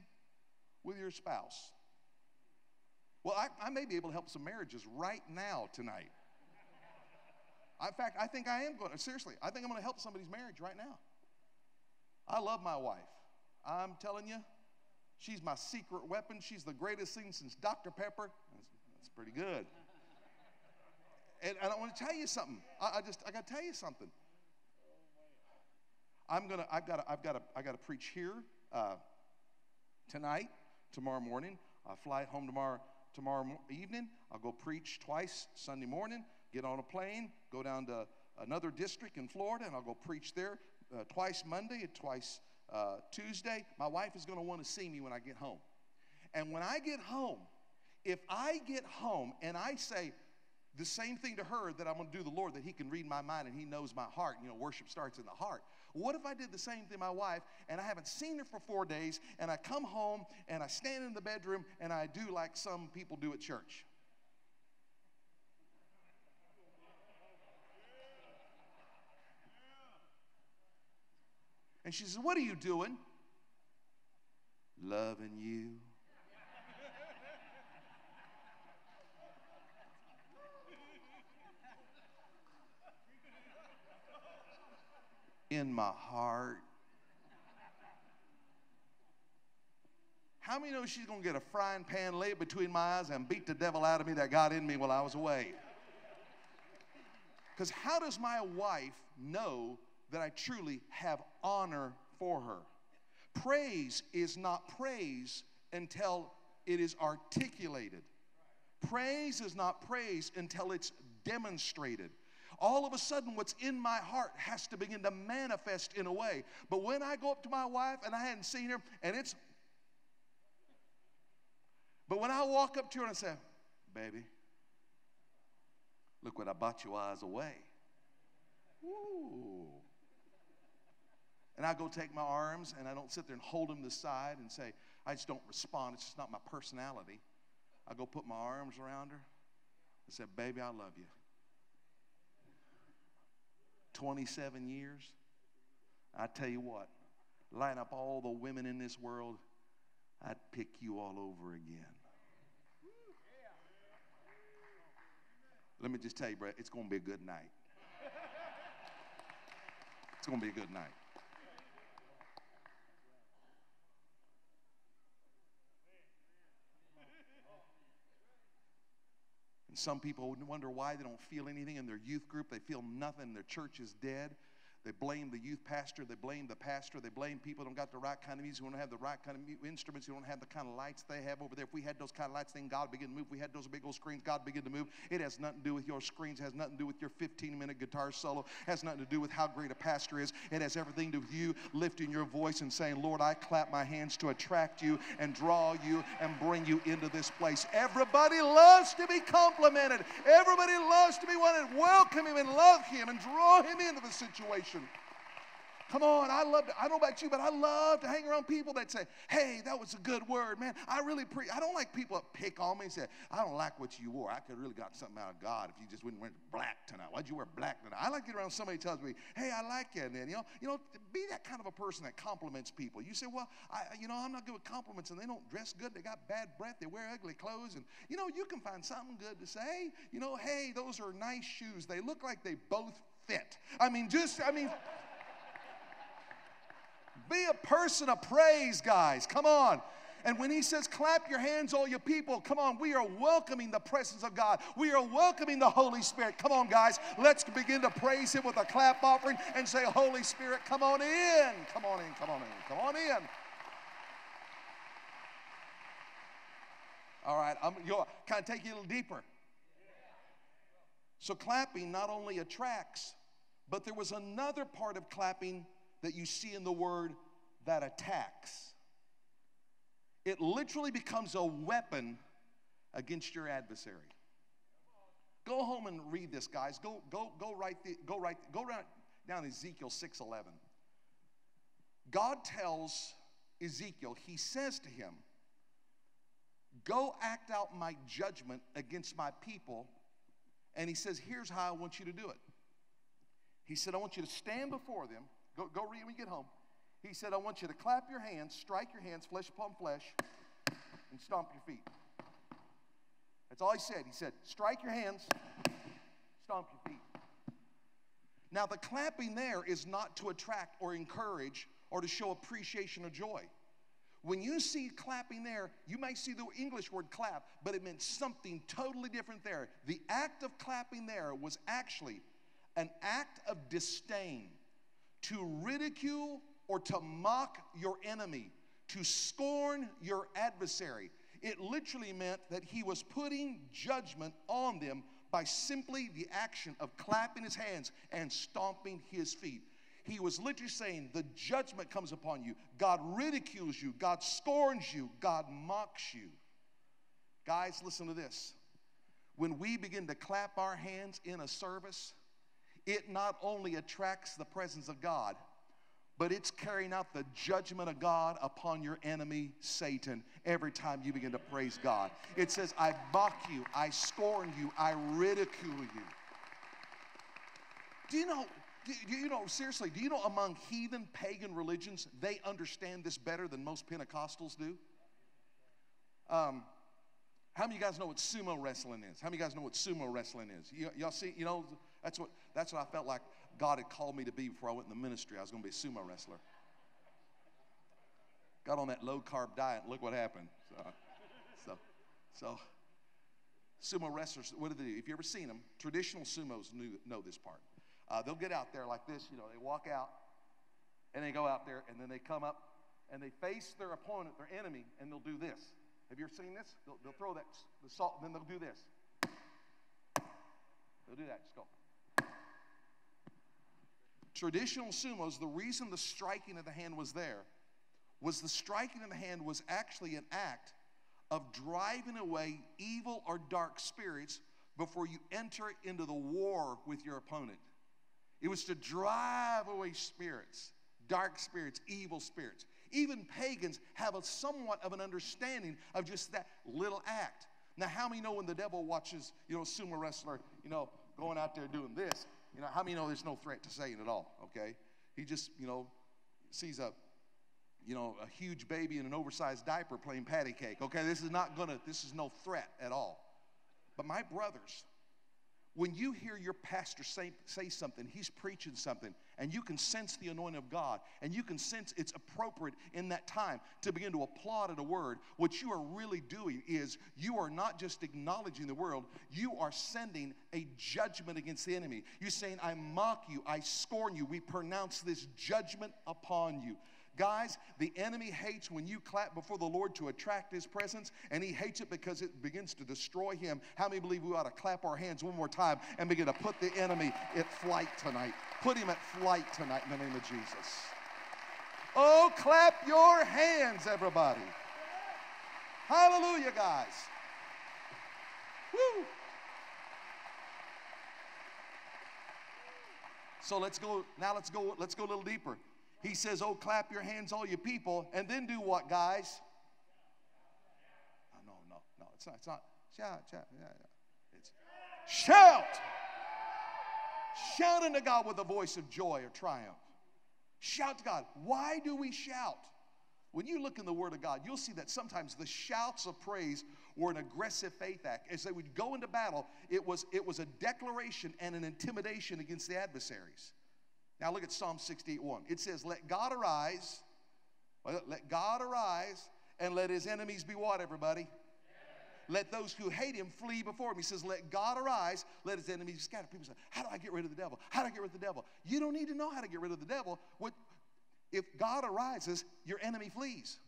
with your spouse? Well, I, I may be able to help some marriages right now tonight. In fact, I think I am going to, seriously, I think I'm going to help somebody's marriage right now. I love my wife. I'm telling you, she's my secret weapon. She's the greatest thing since Dr. Pepper. That's, that's pretty good. And, and, I want to tell you something. I, I just, I got to tell you something. I'm gonna, I've got, to, I've got, to, I got to preach here uh, tonight, tomorrow morning. I fly home tomorrow tomorrow evening. I'll go preach twice Sunday morning. Get on a plane, go down to another district in Florida, and I'll go preach there uh, twice Monday and twice uh, Tuesday. My wife is going to want to see me when I get home. And when I get home, if I get home and I say the same thing to her that I'm going to do the Lord, that He can read my mind and He knows my heart, you know, worship starts in the heart. What if I did the same thing to my wife and I haven't seen her for four days and I come home and I stand in the bedroom and I do like some people do at church? And she says, What are you doing? Loving you. In my heart. How many know she's going to get a frying pan laid between my eyes and beat the devil out of me that got in me while I was away? Because how does my wife know that I truly have honor for her? Praise is not praise until it is articulated. Praise is not praise until it's demonstrated all of a sudden what's in my heart has to begin to manifest in a way. But when I go up to my wife and I hadn't seen her, and it's, but when I walk up to her and I say, baby, look what I bought you eyes away. Ooh. And I go take my arms and I don't sit there and hold them to the side and say, I just don't respond. It's just not my personality. I go put my arms around her and say, Baby, I love you. 27 years, I tell you what, line up all the women in this world, I'd pick you all over again. Let me just tell you, Brett, it's going to be a good night. It's going to be a good night. Some people wonder why they don't feel anything in their youth group. They feel nothing. Their church is dead. They blame the youth pastor. They blame the pastor. They blame people who don't got the right kind of music, who don't have the right kind of instruments, who don't have the kind of lights they have over there. If we had those kind of lights, then God begin to move. If we had those big old screens, God begin to move. It has nothing to do with your screens. It has nothing to do with your 15-minute guitar solo. It has nothing to do with how great a pastor is. It has everything to do with you lifting your voice and saying, Lord, I clap my hands to attract you and draw you and bring you into this place. Everybody loves to be complimented. Everybody loves to be wanted. Welcome him and love him and draw him into the situation. Come on, I love to, I don't know about you, but I love to hang around people that say, hey, that was a good word, man. I really pre I don't like people that pick on me and say, I don't like what you wore. I could really got something out of God if you just wouldn't wear black tonight. Why'd you wear black tonight? I like to get around somebody tells me, hey, I like you. And then, you know, you know, be that kind of a person that compliments people. You say, well, I, you know, I'm not good with compliments and they don't dress good. They got bad breath. They wear ugly clothes. And, you know, you can find something good to say. You know, hey, those are nice shoes. They look like they both fit. I mean, just, I mean, be a person of praise, guys. Come on. And when he says, clap your hands, all you people, come on, we are welcoming the presence of God. We are welcoming the Holy Spirit. Come on, guys, let's begin to praise him with a clap offering and say, Holy Spirit, come on in. Come on in, come on in, come on in. All right, I'm you kind of take you a little deeper. So clapping not only attracts, but there was another part of clapping that you see in the word that attacks. It literally becomes a weapon against your adversary. Go home and read this, guys. Go, go, go write the, go write, go right down Ezekiel 6:11. God tells Ezekiel, he says to him, Go act out my judgment against my people. And he says, Here's how I want you to do it. He said, I want you to stand before them Go, go read when you get home. He said, I want you to clap your hands, strike your hands, flesh upon flesh, and stomp your feet. That's all he said. He said, strike your hands, stomp your feet. Now, the clapping there is not to attract or encourage or to show appreciation or joy. When you see clapping there, you might see the English word clap, but it meant something totally different there. The act of clapping there was actually an act of disdain to ridicule or to mock your enemy, to scorn your adversary. it literally meant that he was putting judgment on them by simply the action of clapping his hands and stomping his feet. He was literally saying, The judgment comes upon you. God ridicules you. God scorns you. God mocks you. Guys, listen to this. When we begin to clap our hands in a service, it not only attracts the presence of God, but it's carrying out the judgment of God upon your enemy, Satan, every time you begin to praise God. It says, I mock you, I scorn you, I ridicule you. Do you know? Do you know, seriously, do you know among heathen pagan religions, they understand this better than most Pentecostals do? Um, how many of you guys know what sumo wrestling is? How many of you guys know what sumo wrestling is? Y- y'all see, you know, that's what, that's what I felt like God had called me to be before I went in the ministry. I was going to be a sumo wrestler. Got on that low carb diet. And look what happened. So, so, so sumo wrestlers, what do they do? If you ever seen them, traditional sumos knew, know this part. Uh, they'll get out there like this, you know, they walk out and they go out there and then they come up and they face their opponent, their enemy, and they'll do this. Have you ever seen this? They'll, they'll throw that the salt, and then they'll do this. They'll do that. Just go. Traditional sumos, the reason the striking of the hand was there was the striking of the hand was actually an act of driving away evil or dark spirits before you enter into the war with your opponent. It was to drive away spirits, dark spirits, evil spirits. Even pagans have a somewhat of an understanding of just that little act. Now, how many know when the devil watches, you know, sumo wrestler, you know, going out there doing this, you know, how many know there's no threat to Satan at all, okay? He just, you know, sees a, you know, a huge baby in an oversized diaper playing patty cake, okay? This is not gonna, this is no threat at all. But my brothers, when you hear your pastor say, say something, he's preaching something, and you can sense the anointing of God, and you can sense it's appropriate in that time to begin to applaud at a word, what you are really doing is you are not just acknowledging the world, you are sending a judgment against the enemy. You're saying, I mock you, I scorn you, we pronounce this judgment upon you. Guys, the enemy hates when you clap before the Lord to attract his presence, and he hates it because it begins to destroy him. How many believe we ought to clap our hands one more time and begin to put the enemy at flight tonight? Put him at flight tonight in the name of Jesus. Oh, clap your hands, everybody. Hallelujah, guys. Woo! So let's go now let's go let's go a little deeper. He says, Oh, clap your hands, all you people, and then do what, guys? Oh, no, no, no, it's not. It's not. Shout, shout, yeah, yeah. It's shout. Shout unto God with a voice of joy or triumph. Shout to God. Why do we shout? When you look in the Word of God, you'll see that sometimes the shouts of praise were an aggressive faith act. As they would go into battle, it was, it was a declaration and an intimidation against the adversaries. Now look at Psalm 68 1. It says, Let God arise, let God arise, and let his enemies be what, everybody? Let those who hate him flee before him. He says, Let God arise, let his enemies scatter. People say, How do I get rid of the devil? How do I get rid of the devil? You don't need to know how to get rid of the devil. What, if God arises, your enemy flees.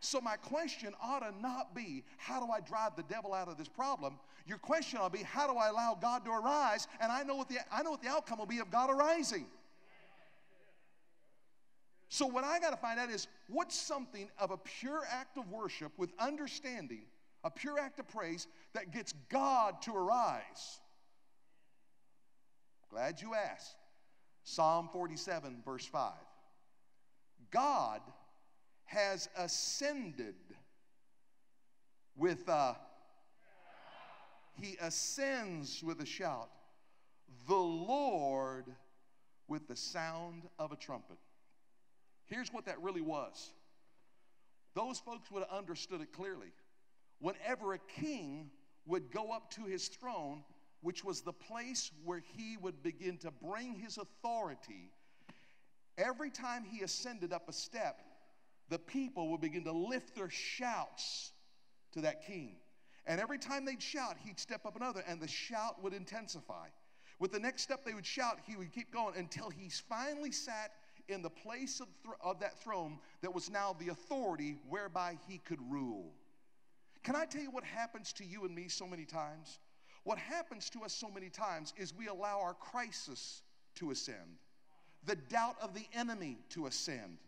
So, my question ought to not be, How do I drive the devil out of this problem? Your question ought to be, How do I allow God to arise? And I know what the, I know what the outcome will be of God arising. So, what I got to find out is what's something of a pure act of worship with understanding, a pure act of praise that gets God to arise? Glad you asked. Psalm 47, verse 5. God has ascended with a, he ascends with a shout. The Lord with the sound of a trumpet. Here's what that really was those folks would have understood it clearly. Whenever a king would go up to his throne, which was the place where he would begin to bring his authority, every time he ascended up a step, the people would begin to lift their shouts to that king. And every time they'd shout, he'd step up another, and the shout would intensify. With the next step they would shout, he would keep going until he finally sat in the place of, th- of that throne that was now the authority whereby he could rule. Can I tell you what happens to you and me so many times? What happens to us so many times is we allow our crisis to ascend, the doubt of the enemy to ascend,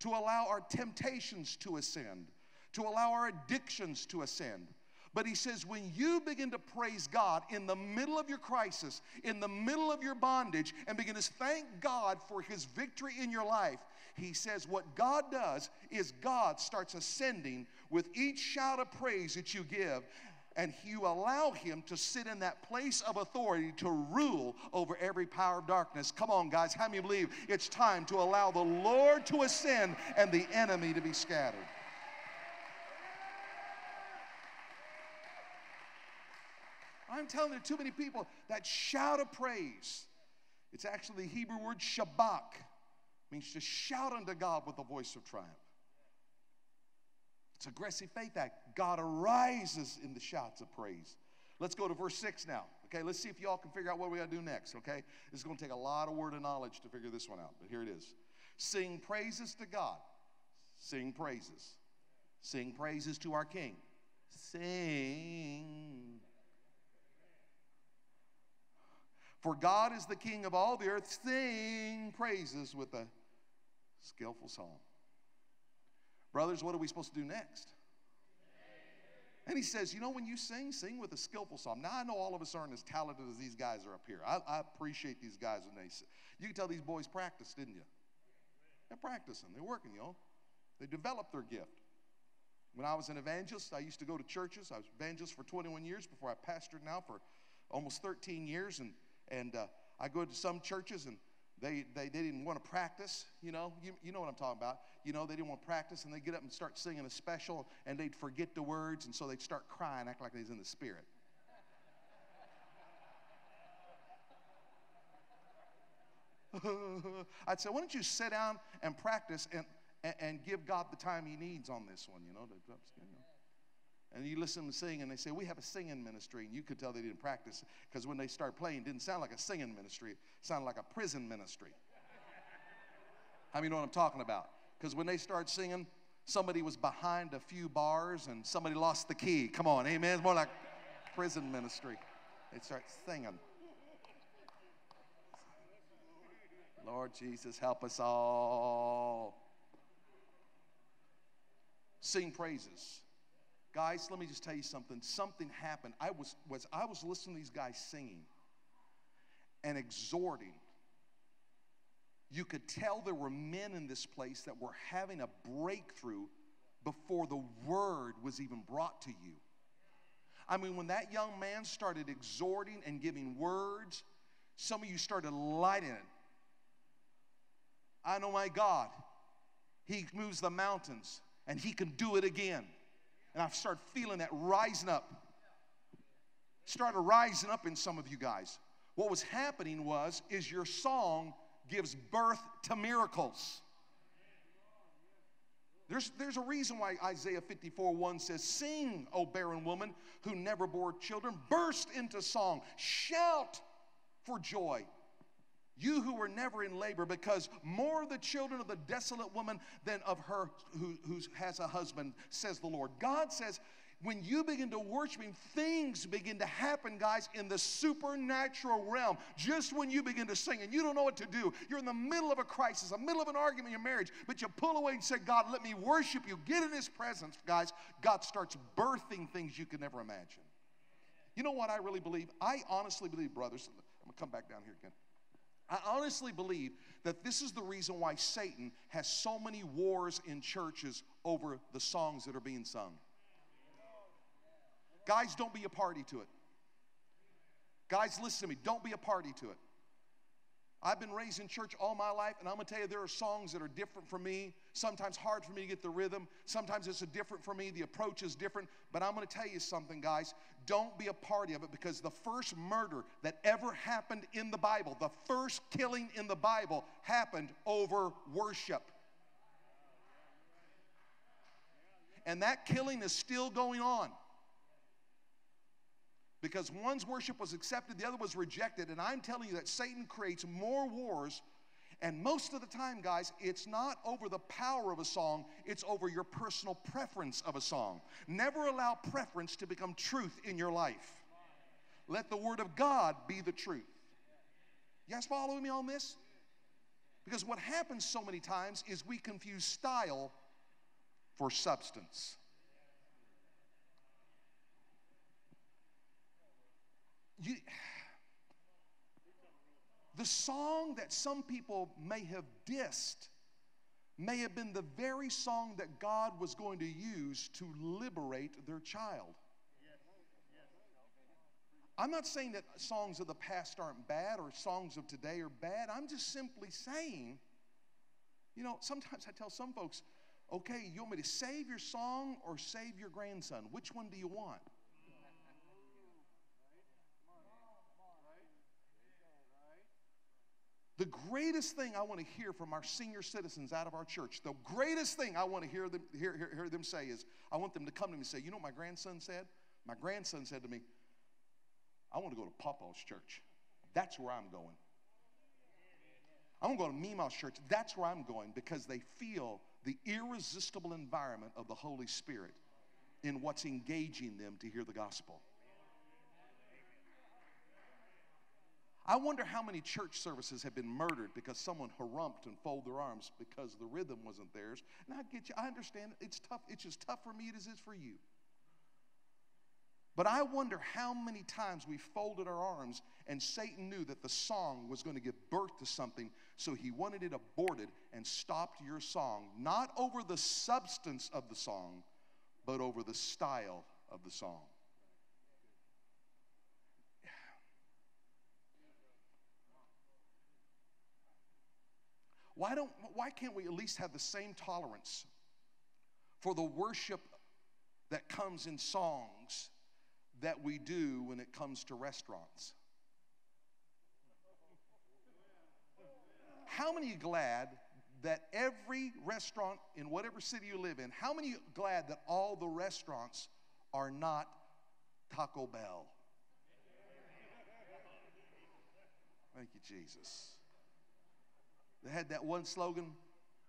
to allow our temptations to ascend, to allow our addictions to ascend. But he says, when you begin to praise God in the middle of your crisis, in the middle of your bondage, and begin to thank God for his victory in your life, he says, what God does is God starts ascending with each shout of praise that you give. And you allow him to sit in that place of authority to rule over every power of darkness. Come on, guys. How many believe it's time to allow the Lord to ascend and the enemy to be scattered? I'm telling you, too many people that shout of praise. It's actually the Hebrew word shabach, means to shout unto God with a voice of triumph. It's aggressive faith act. God arises in the shouts of praise. Let's go to verse 6 now. Okay, let's see if y'all can figure out what we got to do next. Okay, going to take a lot of word of knowledge to figure this one out, but here it is. Sing praises to God. Sing praises. Sing praises to our King. Sing For God is the King of all the earth. Sing praises with a skillful song. Brothers, what are we supposed to do next? And he says, you know, when you sing, sing with a skillful song. Now, I know all of us aren't as talented as these guys are up here. I, I appreciate these guys when they sing. You can tell these boys practice, didn't you? They're practicing, they're working, you know. They developed their gift. When I was an evangelist, I used to go to churches. I was evangelist for 21 years before I pastored now for almost 13 years. And and uh, I go to some churches and they, they, they didn't want to practice, you know, you, you know what I'm talking about. You know, they didn't want to practice and they get up and start singing a special and they'd forget the words and so they'd start crying, act like they was in the spirit. *laughs* I'd say, why don't you sit down and practice and, and, and, give God the time he needs on this one, you know, to, you know and you listen to them sing and they say we have a singing ministry. And you could tell they didn't practice because when they start playing didn't sound like a singing ministry. It sounded like a prison ministry. *laughs* How many know what i'm talking about? Because when they start singing somebody was behind a few bars and somebody lost the key. Come on amen? It's more like prison ministry. They start singing. Lord jesus help us all. Sing praises Guys, let me just tell you something. Something happened. I was, was I was listening to these guys singing and exhorting. You could tell there were men in this place that were having a breakthrough before the word was even brought to you. I mean, when that young man started exhorting and giving words, some of you started lighting. I know my God. He moves the mountains and he can do it again. And I've started feeling that rising up. Started rising up in some of you guys. What was happening was, is your song gives birth to miracles. There's, there's a reason why Isaiah 54 1 says, Sing, O barren woman who never bore children, burst into song, shout for joy. You who were never in labor, because more of the children of the desolate woman than of her who, has a husband, says the Lord. God says, when you begin to worship Him, things begin to happen, guys, in the supernatural realm. Just when you begin to sing and you don't know what to do, you're in the middle of a crisis, the middle of an argument in your marriage, but you pull away and say, God, let me worship you. Get in His presence, guys. God starts birthing things you could never imagine. You know what I really believe? I honestly believe, brothers, I'm to come back down here again. I honestly believe that this is the reason why Satan has so many wars in churches over the songs that are being sung. Guys, don't be a party to it. Guys, listen to me. Don't be a party to it. I've been raised in church all my life, and I'm gonna tell you there are songs that are different for me. Sometimes hard for me to get the rhythm. Sometimes it's a different for me. The approach is different. But I'm gonna tell you something, guys. Don't be a party of it because the first murder that ever happened in the Bible, the first killing in the Bible, happened over worship. And that killing is still going on because one's worship was accepted, the other was rejected. And I'm telling you that Satan creates more wars And most of the time, guys, it's not over the power of a song, it's over your personal preference of a song. Never allow preference to become truth in your life. Let the Word of God be the truth. You guys following me on this? Because what happens so many times is we confuse style for substance. You, the song that some people may have dissed may have been the very song that God was going to use to liberate their child. I'm not saying that songs of the past aren't bad or songs of today are bad. I'm just simply saying, you know, sometimes I tell some folks, okay, you want me to save your song or save your grandson? Which one do you want? The greatest thing I want to hear from our senior citizens out of our church, the greatest thing I want to hear them, hear, hear, hear them say is, I want them to come to me and say, You know what my grandson said? My grandson said to me, I want to go to Papa's church. That's where I'm going. I want to go to Mima's church. That's where I'm going because they feel the irresistible environment of the Holy Spirit in what's engaging them to hear the gospel. I wonder how many church services have been murdered because someone harumped and folded their arms because the rhythm wasn't theirs. And I get you, I understand it's tough. It's as tough for me as it is for you. But I wonder how many times we folded our arms and Satan knew that the song was going to give birth to something, so he wanted it aborted and stopped your song, not over the substance of the song, but over the style of the song. Why, don't, why can't we at least have the same tolerance for the worship that comes in songs that we do when it comes to restaurants? How many glad that every restaurant in whatever city you live in, how many glad that all the restaurants are not Taco Bell? Thank you, Jesus. They had that one slogan,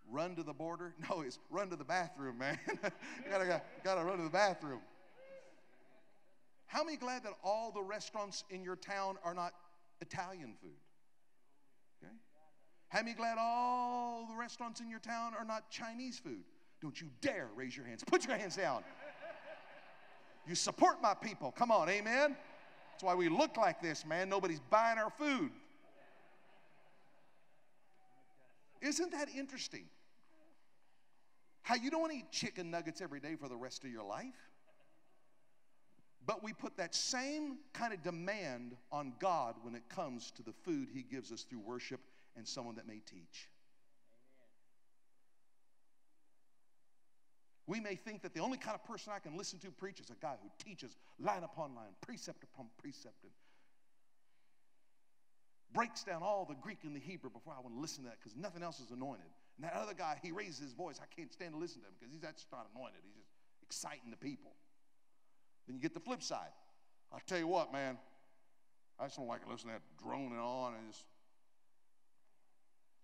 run to the border. *laughs* No, it's run to the bathroom, man. *laughs* you gotta, gotta run to the bathroom. How many glad that all the restaurants in your town are not Italian food? Okay? How many glad all the restaurants in your town are not Chinese food? Don't you dare raise your hands. Put your hands down. You support my people. Come on, amen? That's why we look like this, man. Nobody's buying our food. Isn't that interesting? How you don't want to eat chicken nuggets every day for the rest of your life. But we put that same kind of demand on God when it comes to the food He gives us through worship and someone that may teach. We may think that the only kind of person I can listen to preach is a guy who teaches line upon line, precept upon precept, and breaks down all the Greek and the Hebrew before I want to listen to that because nothing else is anointed. And that other guy, he raises his voice. I can't stand to listen to him because he's just not anointed. He's just exciting the people. Then you get the flip side. I'll tell you what, man, I just don't like listening to that droning on and just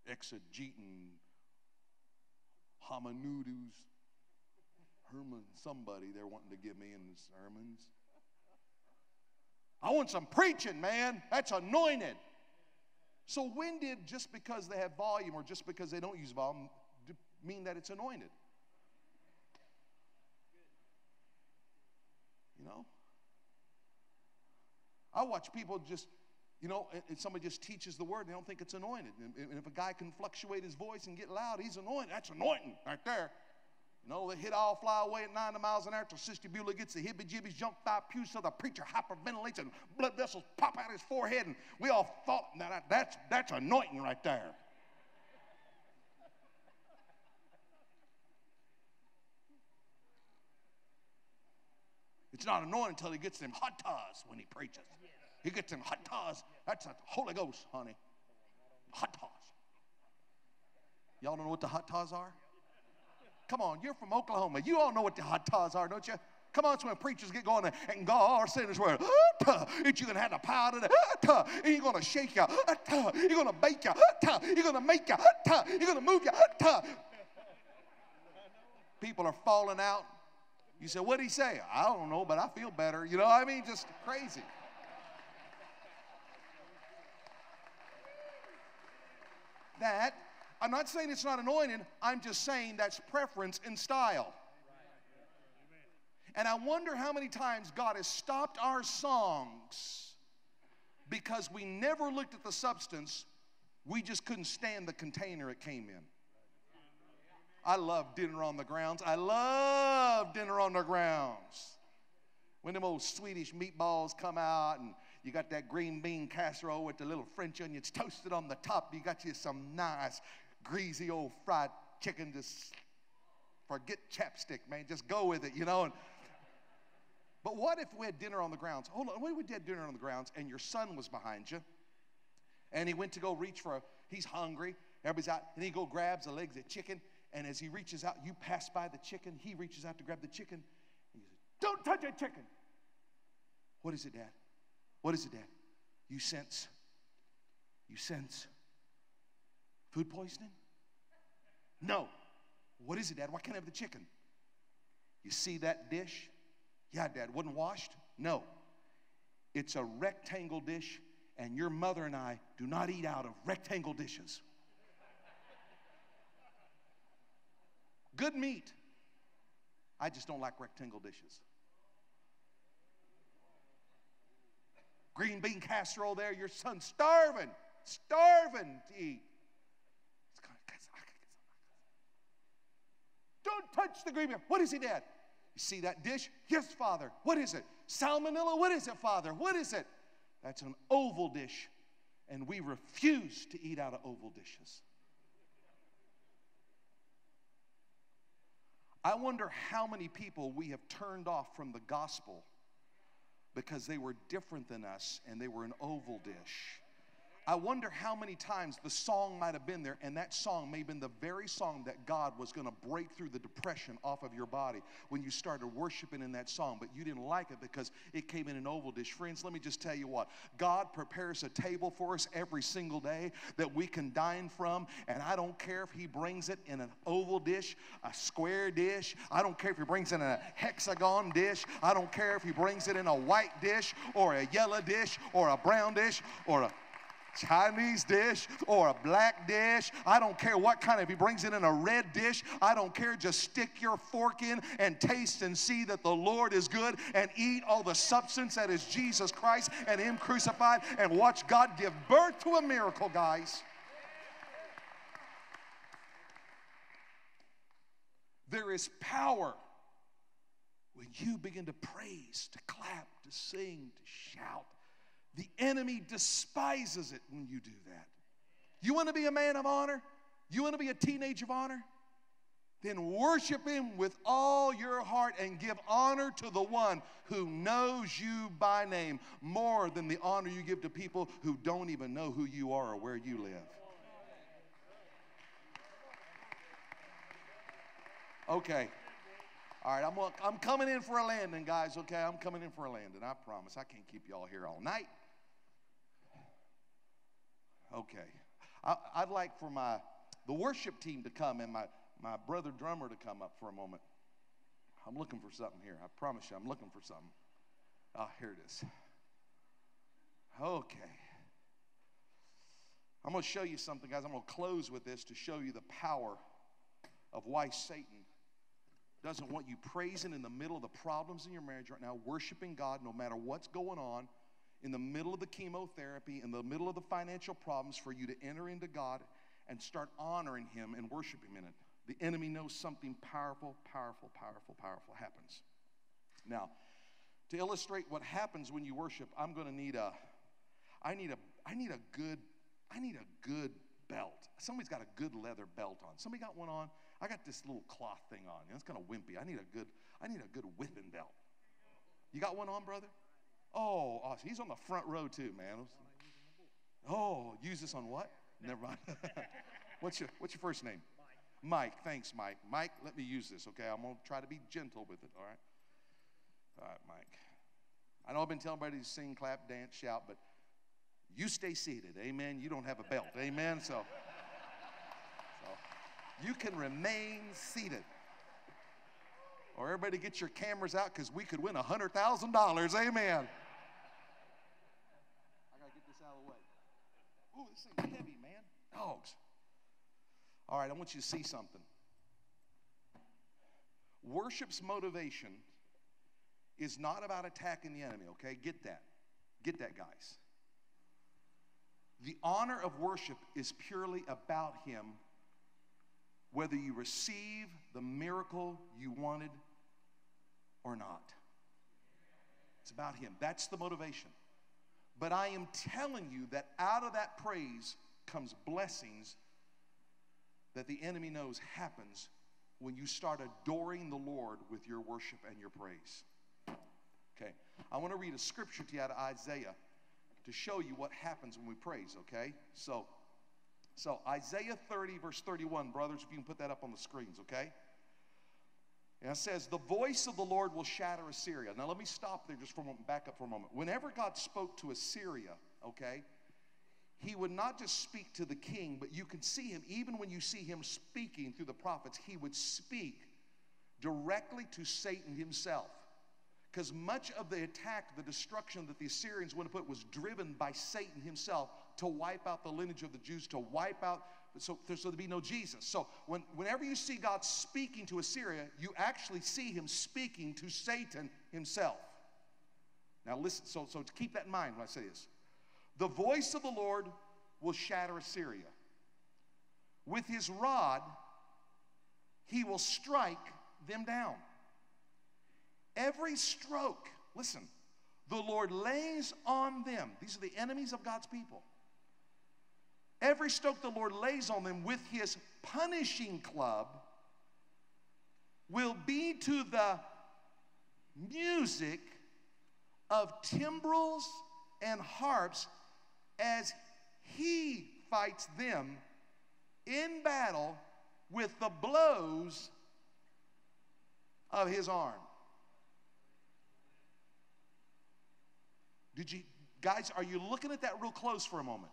exegeting homiletics, Herman, somebody they're wanting to give me in the sermons. I want some preaching, man. That's anointed. So, when did just because they have volume or just because they don't use volume mean that it's anointed? You know? I watch people just, you know, and somebody just teaches the word, they don't think it's anointed. And if a guy can fluctuate his voice and get loud, he's anointed. That's anointing right there. You know, they hit all fly away at 90 miles an hour till Sister Beulah gets the hibby jibbies jumped five pews so the preacher hyperventilates and blood vessels pop out his forehead. And we all thought, now that, that's, that's anointing right there. It's not anointing until he gets them hot taz when he preaches. He gets them hot taz. That's a Holy Ghost, honey. Hot taz. Y'all don't know what the hot taz are? Come on, you're from Oklahoma. You all know what the hot taz are, don't you? Come on, so when preachers get going and God saying His word, and you're gonna have the power to the, and you're gonna shake you, you're gonna bake you, you're gonna make you, you're gonna move you. People are falling out. You say, what did he say? I don't know, but I feel better. You know what I mean? Just crazy. That, I'm not saying it's not anointing, I'm just saying that's preference and style. And I wonder how many times God has stopped our songs because we never looked at the substance, we just couldn't stand the container it came in. I love dinner on the grounds. I love dinner on the grounds. When them old Swedish meatballs come out and you got that green bean casserole with the little French onions toasted on the top. You got you some nice, greasy old fried chicken. Just forget chapstick, man. Just go with it, you know. And, but what if we had dinner on the grounds? Hold on, what if we had dinner on the grounds and your son was behind you? And he went to go reach for a, he's hungry. Everybody's out, and he go grabs the legs of chicken. And as he reaches out, you pass by the chicken. He reaches out to grab the chicken. And you say, Don't touch that chicken. What is it, Dad? What is it, Dad? You sense, you sense food poisoning? No. What is it, Dad? Why can't I have the chicken? You see that dish? Yeah, Dad. Wasn't washed? No. It's a rectangle dish, and your mother and I do not eat out of rectangle dishes. Good meat. I just don't like rectangle dishes. green bean casserole there. Your son's starving, starving to eat. Don't touch the green bean. What is he, Dad? You see that dish? Yes, Father. What is it? Salmonella? What is it, Father? What is it? That's an oval dish, and we refuse to eat out of oval dishes. I wonder how many people we have turned off from the gospel because they were different than us and they were an oval dish. I wonder how many times the song might have been there, and that song may have been the very song that God was going to break through the depression off of your body when you started worshiping in that song, but you didn't like it because it came in an oval dish. Friends, let me just tell you what. God prepares a table for us every single day that we can dine from, and I don't care if He brings it in an oval dish, a square dish, I don't care if He brings it in a hexagon dish, I don't care if He brings it in a white dish or a yellow dish or a brown dish or a Chinese dish or a black dish. I don't care what kind of, he brings it in a red dish. I don't care. Just stick your fork in and taste and see that the Lord is good and eat all the substance that is Jesus Christ and Him crucified and watch God give birth to a miracle, guys. There is power when you begin to praise, to clap, to sing, to shout the enemy despises it when you do that. You want to be a man of honor? You want to be a teenage of honor? Then worship him with all your heart and give honor to the one who knows you by name more than the honor you give to people who don't even know who you are or where you live. Okay. All right, I'm, I'm coming in for a landing, guys, okay? I'm coming in for a landing. I promise. I can't keep y'all here all night. Okay. I, would like for my the worship team to come and my, my brother drummer to come up for a moment. I'm looking for something here. I promise you, I'm looking for something. Oh, here it is. Okay. I'm going to show you something, guys. I'm going to close with this to show you the power of why Satan doesn't want you praising in the middle of the problems in your marriage right now, worshiping God no matter what's going on in the middle of the chemotherapy, in the middle of the financial problems, for you to enter into God and start honoring Him and worshiping Him in it. The enemy knows something powerful, powerful, powerful, powerful happens. Now, to illustrate what happens when you worship, I'm going to need a, I need a, I need a good, I need a good belt. Somebody's got a good leather belt on. Somebody got one on. I got this little cloth thing on. You know, It's kind of wimpy. I need a good, I need a good whipping belt. You got one on, brother? Oh, awesome. He's on the front row too, man. Oh, use this on what? Never mind. *laughs* what's your What's your first name? Mike. Mike. Thanks, Mike. Mike, let me use this, okay? I'm gonna try to be gentle with it. All right. All right, Mike. I know I've been telling everybody to sing, clap, dance, shout, but you stay seated. Amen. You don't have a belt. Amen. So, so you can remain seated. Or everybody get your cameras out because we could win $100,000. Amen. I got to get this out of the way. Ooh, this thing's heavy, man. Dogs. All right, I want you to see something. Worship's motivation is not about attacking the enemy, okay? Get that. Get that, guys. The honor of worship is purely about Him, whether you receive the miracle you wanted or not. It's about Him. That's the motivation. But I am telling you that out of that praise comes blessings that the enemy knows happens when you start adoring the Lord with your worship and your praise. Okay, I want to read a scripture to you out of Isaiah to show you what happens when we praise, okay? So, so Isaiah 30, verse 31, brothers, if you can put that up on the screens, okay? And it says, The voice of the Lord will shatter Assyria. Now let me stop there just for a moment, back up for a moment. Whenever God spoke to Assyria, okay, he would not just speak to the king, but you can see him, even when you see him speaking through the prophets, he would speak directly to Satan himself. Because much of the attack, the destruction that the Assyrians wanted to put was driven by Satan himself to wipe out the lineage of the Jews, to wipe out, so, so there be no Jesus. So when, whenever you see God speaking to Assyria, you actually see him speaking to Satan himself. Now listen, so, so to keep that in mind when I say this. The voice of the Lord will shatter Assyria. With his rod, he will strike them down. Every stroke, listen, the Lord lays on them, these are the enemies of God's people. Every stroke the Lord lays on them with his punishing club will be to the music of timbrels and harps as he fights them in battle with the blows of his arm. Did you, guys, are you looking at that real close for a moment?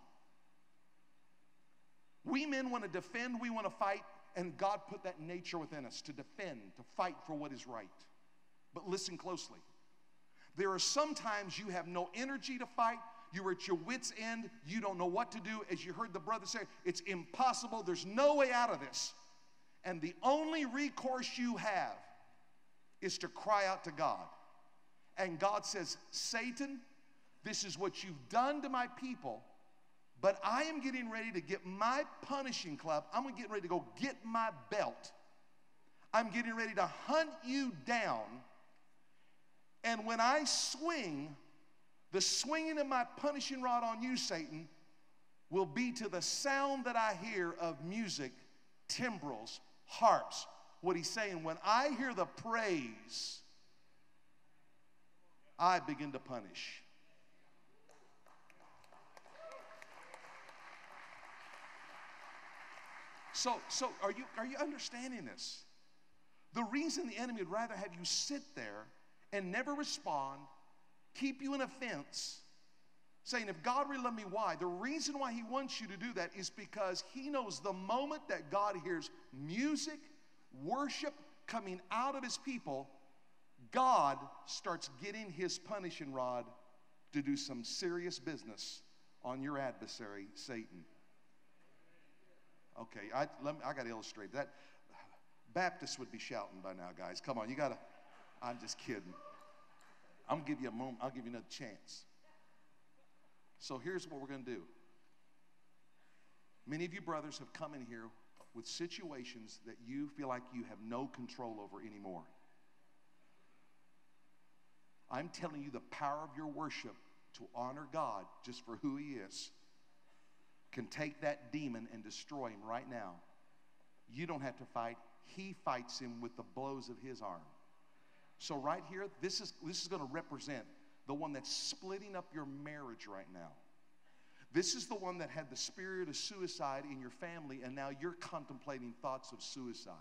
We men want to defend, we want to fight, and God put that nature within us to defend, to fight for what is right. But listen closely. There are sometimes you have no energy to fight, you're at your wits' end, you don't know what to do. As you heard the brother say, it's impossible, there's no way out of this. And the only recourse you have is to cry out to God. And God says, Satan, this is what you've done to my people, but I am getting ready to get my punishing club. I'm getting ready to go get my belt. I'm getting ready to hunt you down. And when I swing, the swinging of my punishing rod on you, Satan, will be to the sound that I hear of music, timbrels, harps. What he's saying, when I hear the praise, I begin to punish. So, so are you are you understanding this? The reason the enemy would rather have you sit there and never respond, keep you in offense, saying, if God really loved me, why? The reason why he wants you to do that is because he knows the moment that God hears music, worship coming out of his people, God starts getting his punishing rod to do some serious business on your adversary, Satan. Okay, I, me, I got to illustrate that. Baptists would be shouting by now, guys. Come on, you got to. I'm just kidding. I'm give you a moment. I'll give you another chance. So here's what we're gonna do. Many of you brothers have come in here with situations that you feel like you have no control over anymore. I'm telling you the power of your worship to honor God just for who He is can take that demon and destroy him right now. You don't have to fight. He fights him with the blows of his arm. So right here, this is this is going to represent the one that's splitting up your marriage right now. This is the one that had the spirit of suicide in your family, and now you're contemplating thoughts of suicide.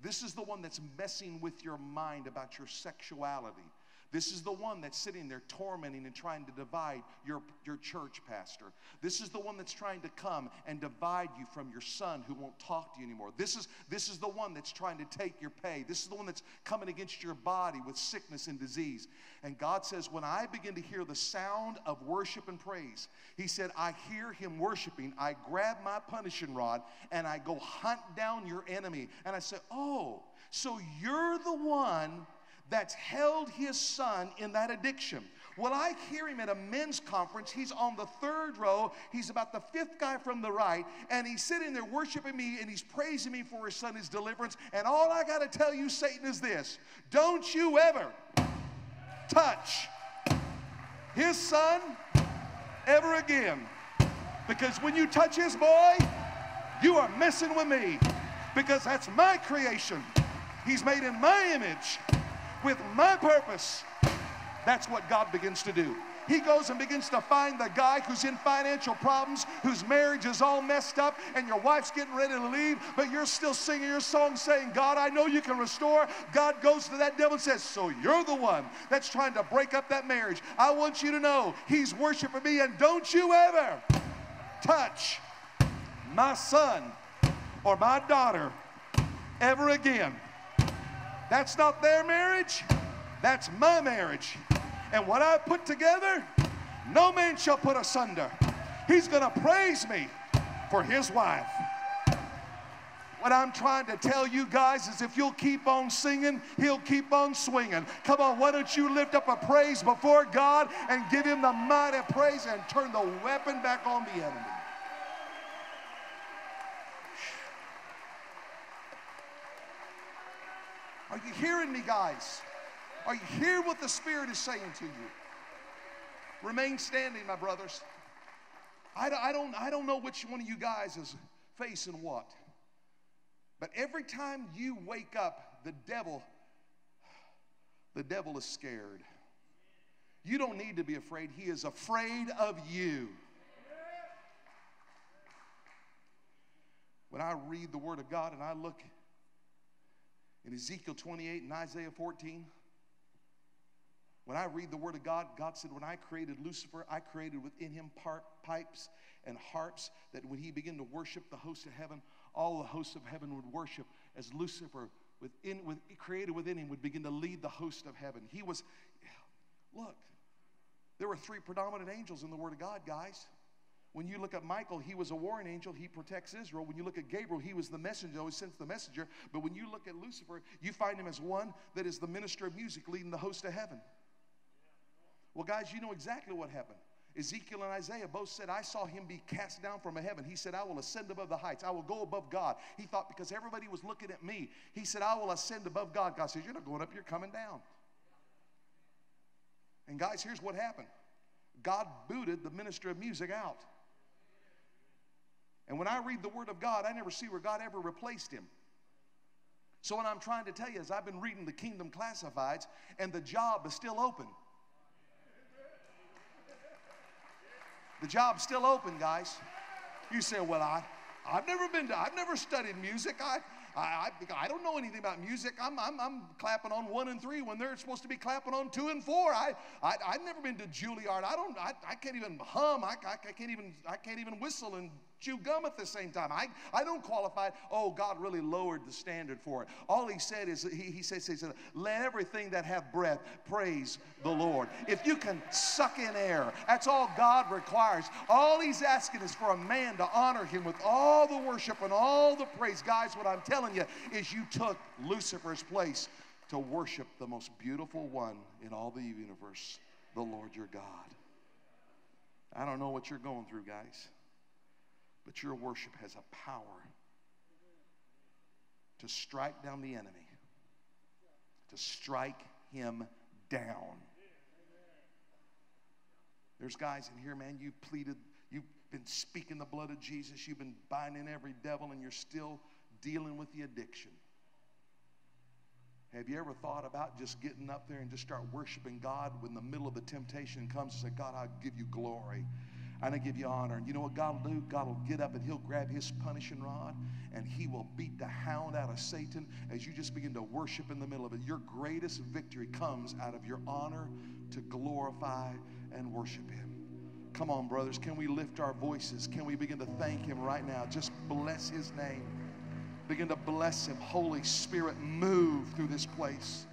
This is the one that's messing with your mind about your sexuality. This is the one that's sitting there tormenting and trying to divide your, your church pastor. This is the one that's trying to come and divide you from your son who won't talk to you anymore. This is, this is the one that's trying to take your pay. This is the one that's coming against your body with sickness and disease. And God says, when I begin to hear the sound of worship and praise, He said, I hear Him worshiping. I grab my punishing rod and I go hunt down your enemy. And I say, Oh, so you're the one that's held his son in that addiction. Well, I hear him at a men's conference. He's on the third row. He's about the fifth guy from the right. And he's sitting there worshiping me and he's praising me for his son, his deliverance. And all I got to tell you, Satan, is this don't you ever touch his son ever again. Because when you touch his boy, you are messing with me. Because that's my creation. He's made in my image with my purpose. That's what God begins to do. He goes and begins to find the guy who's in financial problems, whose marriage is all messed up, and your wife's getting ready to leave, but you're still singing your song saying, God, I know you can restore. God goes to that devil and says, So you're the one that's trying to break up that marriage. I want you to know he's worshiping me, and don't you ever touch my son or my daughter ever again. That's not their marriage, that's my marriage. And what I put together, no man shall put asunder. He's going to praise me for his wife. What I'm trying to tell you guys is if you'll keep on singing, he'll keep on swinging. Come on, why don't you lift up a praise before God and give him the mighty praise and turn the weapon back on the enemy? Are you hearing me, guys? Are you hearing what the Spirit is saying to you? Remain standing, my brothers. I, I, don't, I don't know which one of you guys is facing what. But every time you wake up, the devil, the devil is scared. You don't need to be afraid. He is afraid of you. When I read the Word of God and I look in Ezekiel 28 and Isaiah 14. When I read the Word of God, God said, When I created Lucifer, I created within him pipes and harps that when he began to worship the host of heaven, all the hosts of heaven would worship as Lucifer, within, with, created within him, would begin to lead the host of heaven. He was, look, there were three predominant angels in the Word of God, guys. When you look at Michael, he was a warring angel. He protects Israel. When you look at Gabriel, he was the messenger, always sends the messenger. But when you look at Lucifer, you find him as one that is the minister of music leading the host of heaven. Well, guys, you know exactly what happened. Ezekiel and Isaiah both said, I saw him be cast down from a heaven. He said, I will ascend above the heights. I will go above God. He thought because everybody was looking at me, he said, I will ascend above God. God says, You're not going up, you're coming down. And guys, here's what happened God booted the minister of music out. And when I read the Word of God, I never see where God ever replaced him. So, what I'm trying to tell you is, I've been reading the Kingdom Classifieds, and the job is still open. The job's still open, guys. You say, well, I, I've never been to, I've never studied music. I, I, I, I don't know anything about music. I'm, I'm, I'm clapping on one and three when they're supposed to be clapping on two and four. I, I, I've never been to Juilliard. I don't, I, I can't even hum. I, I, I can't even, I can't even whistle and chew gum at the same time. I, I don't qualify. Oh, God really lowered the standard for it. All he said is, he, he, says, he said, let everything that have breath praise the Lord. If you can suck in air, that's all God requires. All he's asking is for a man to honor him with all the worship and all the praise. Guys, what I'm telling you is you took Lucifer's place to worship the most beautiful one in all the universe, the Lord your God. I don't know what you're going through, guys. But your worship has a power to strike down the enemy, to strike him down. There's guys in here, man, you pleaded, you've been speaking the blood of Jesus, you've been binding every devil, and you're still dealing with the addiction. Have you ever thought about just getting up there and just start worshiping God when the middle of the temptation comes and say, God, I give you glory. And I give you honor. And you know what God will do? God will get up and He'll grab His punishing rod and He will beat the hound out of Satan as you just begin to worship in the middle of it. Your greatest victory comes out of your honor to glorify and worship Him. Come on, brothers. Can we lift our voices? Can we begin to thank Him right now? Just bless His name. Begin to bless Him. Holy Spirit, move through this place.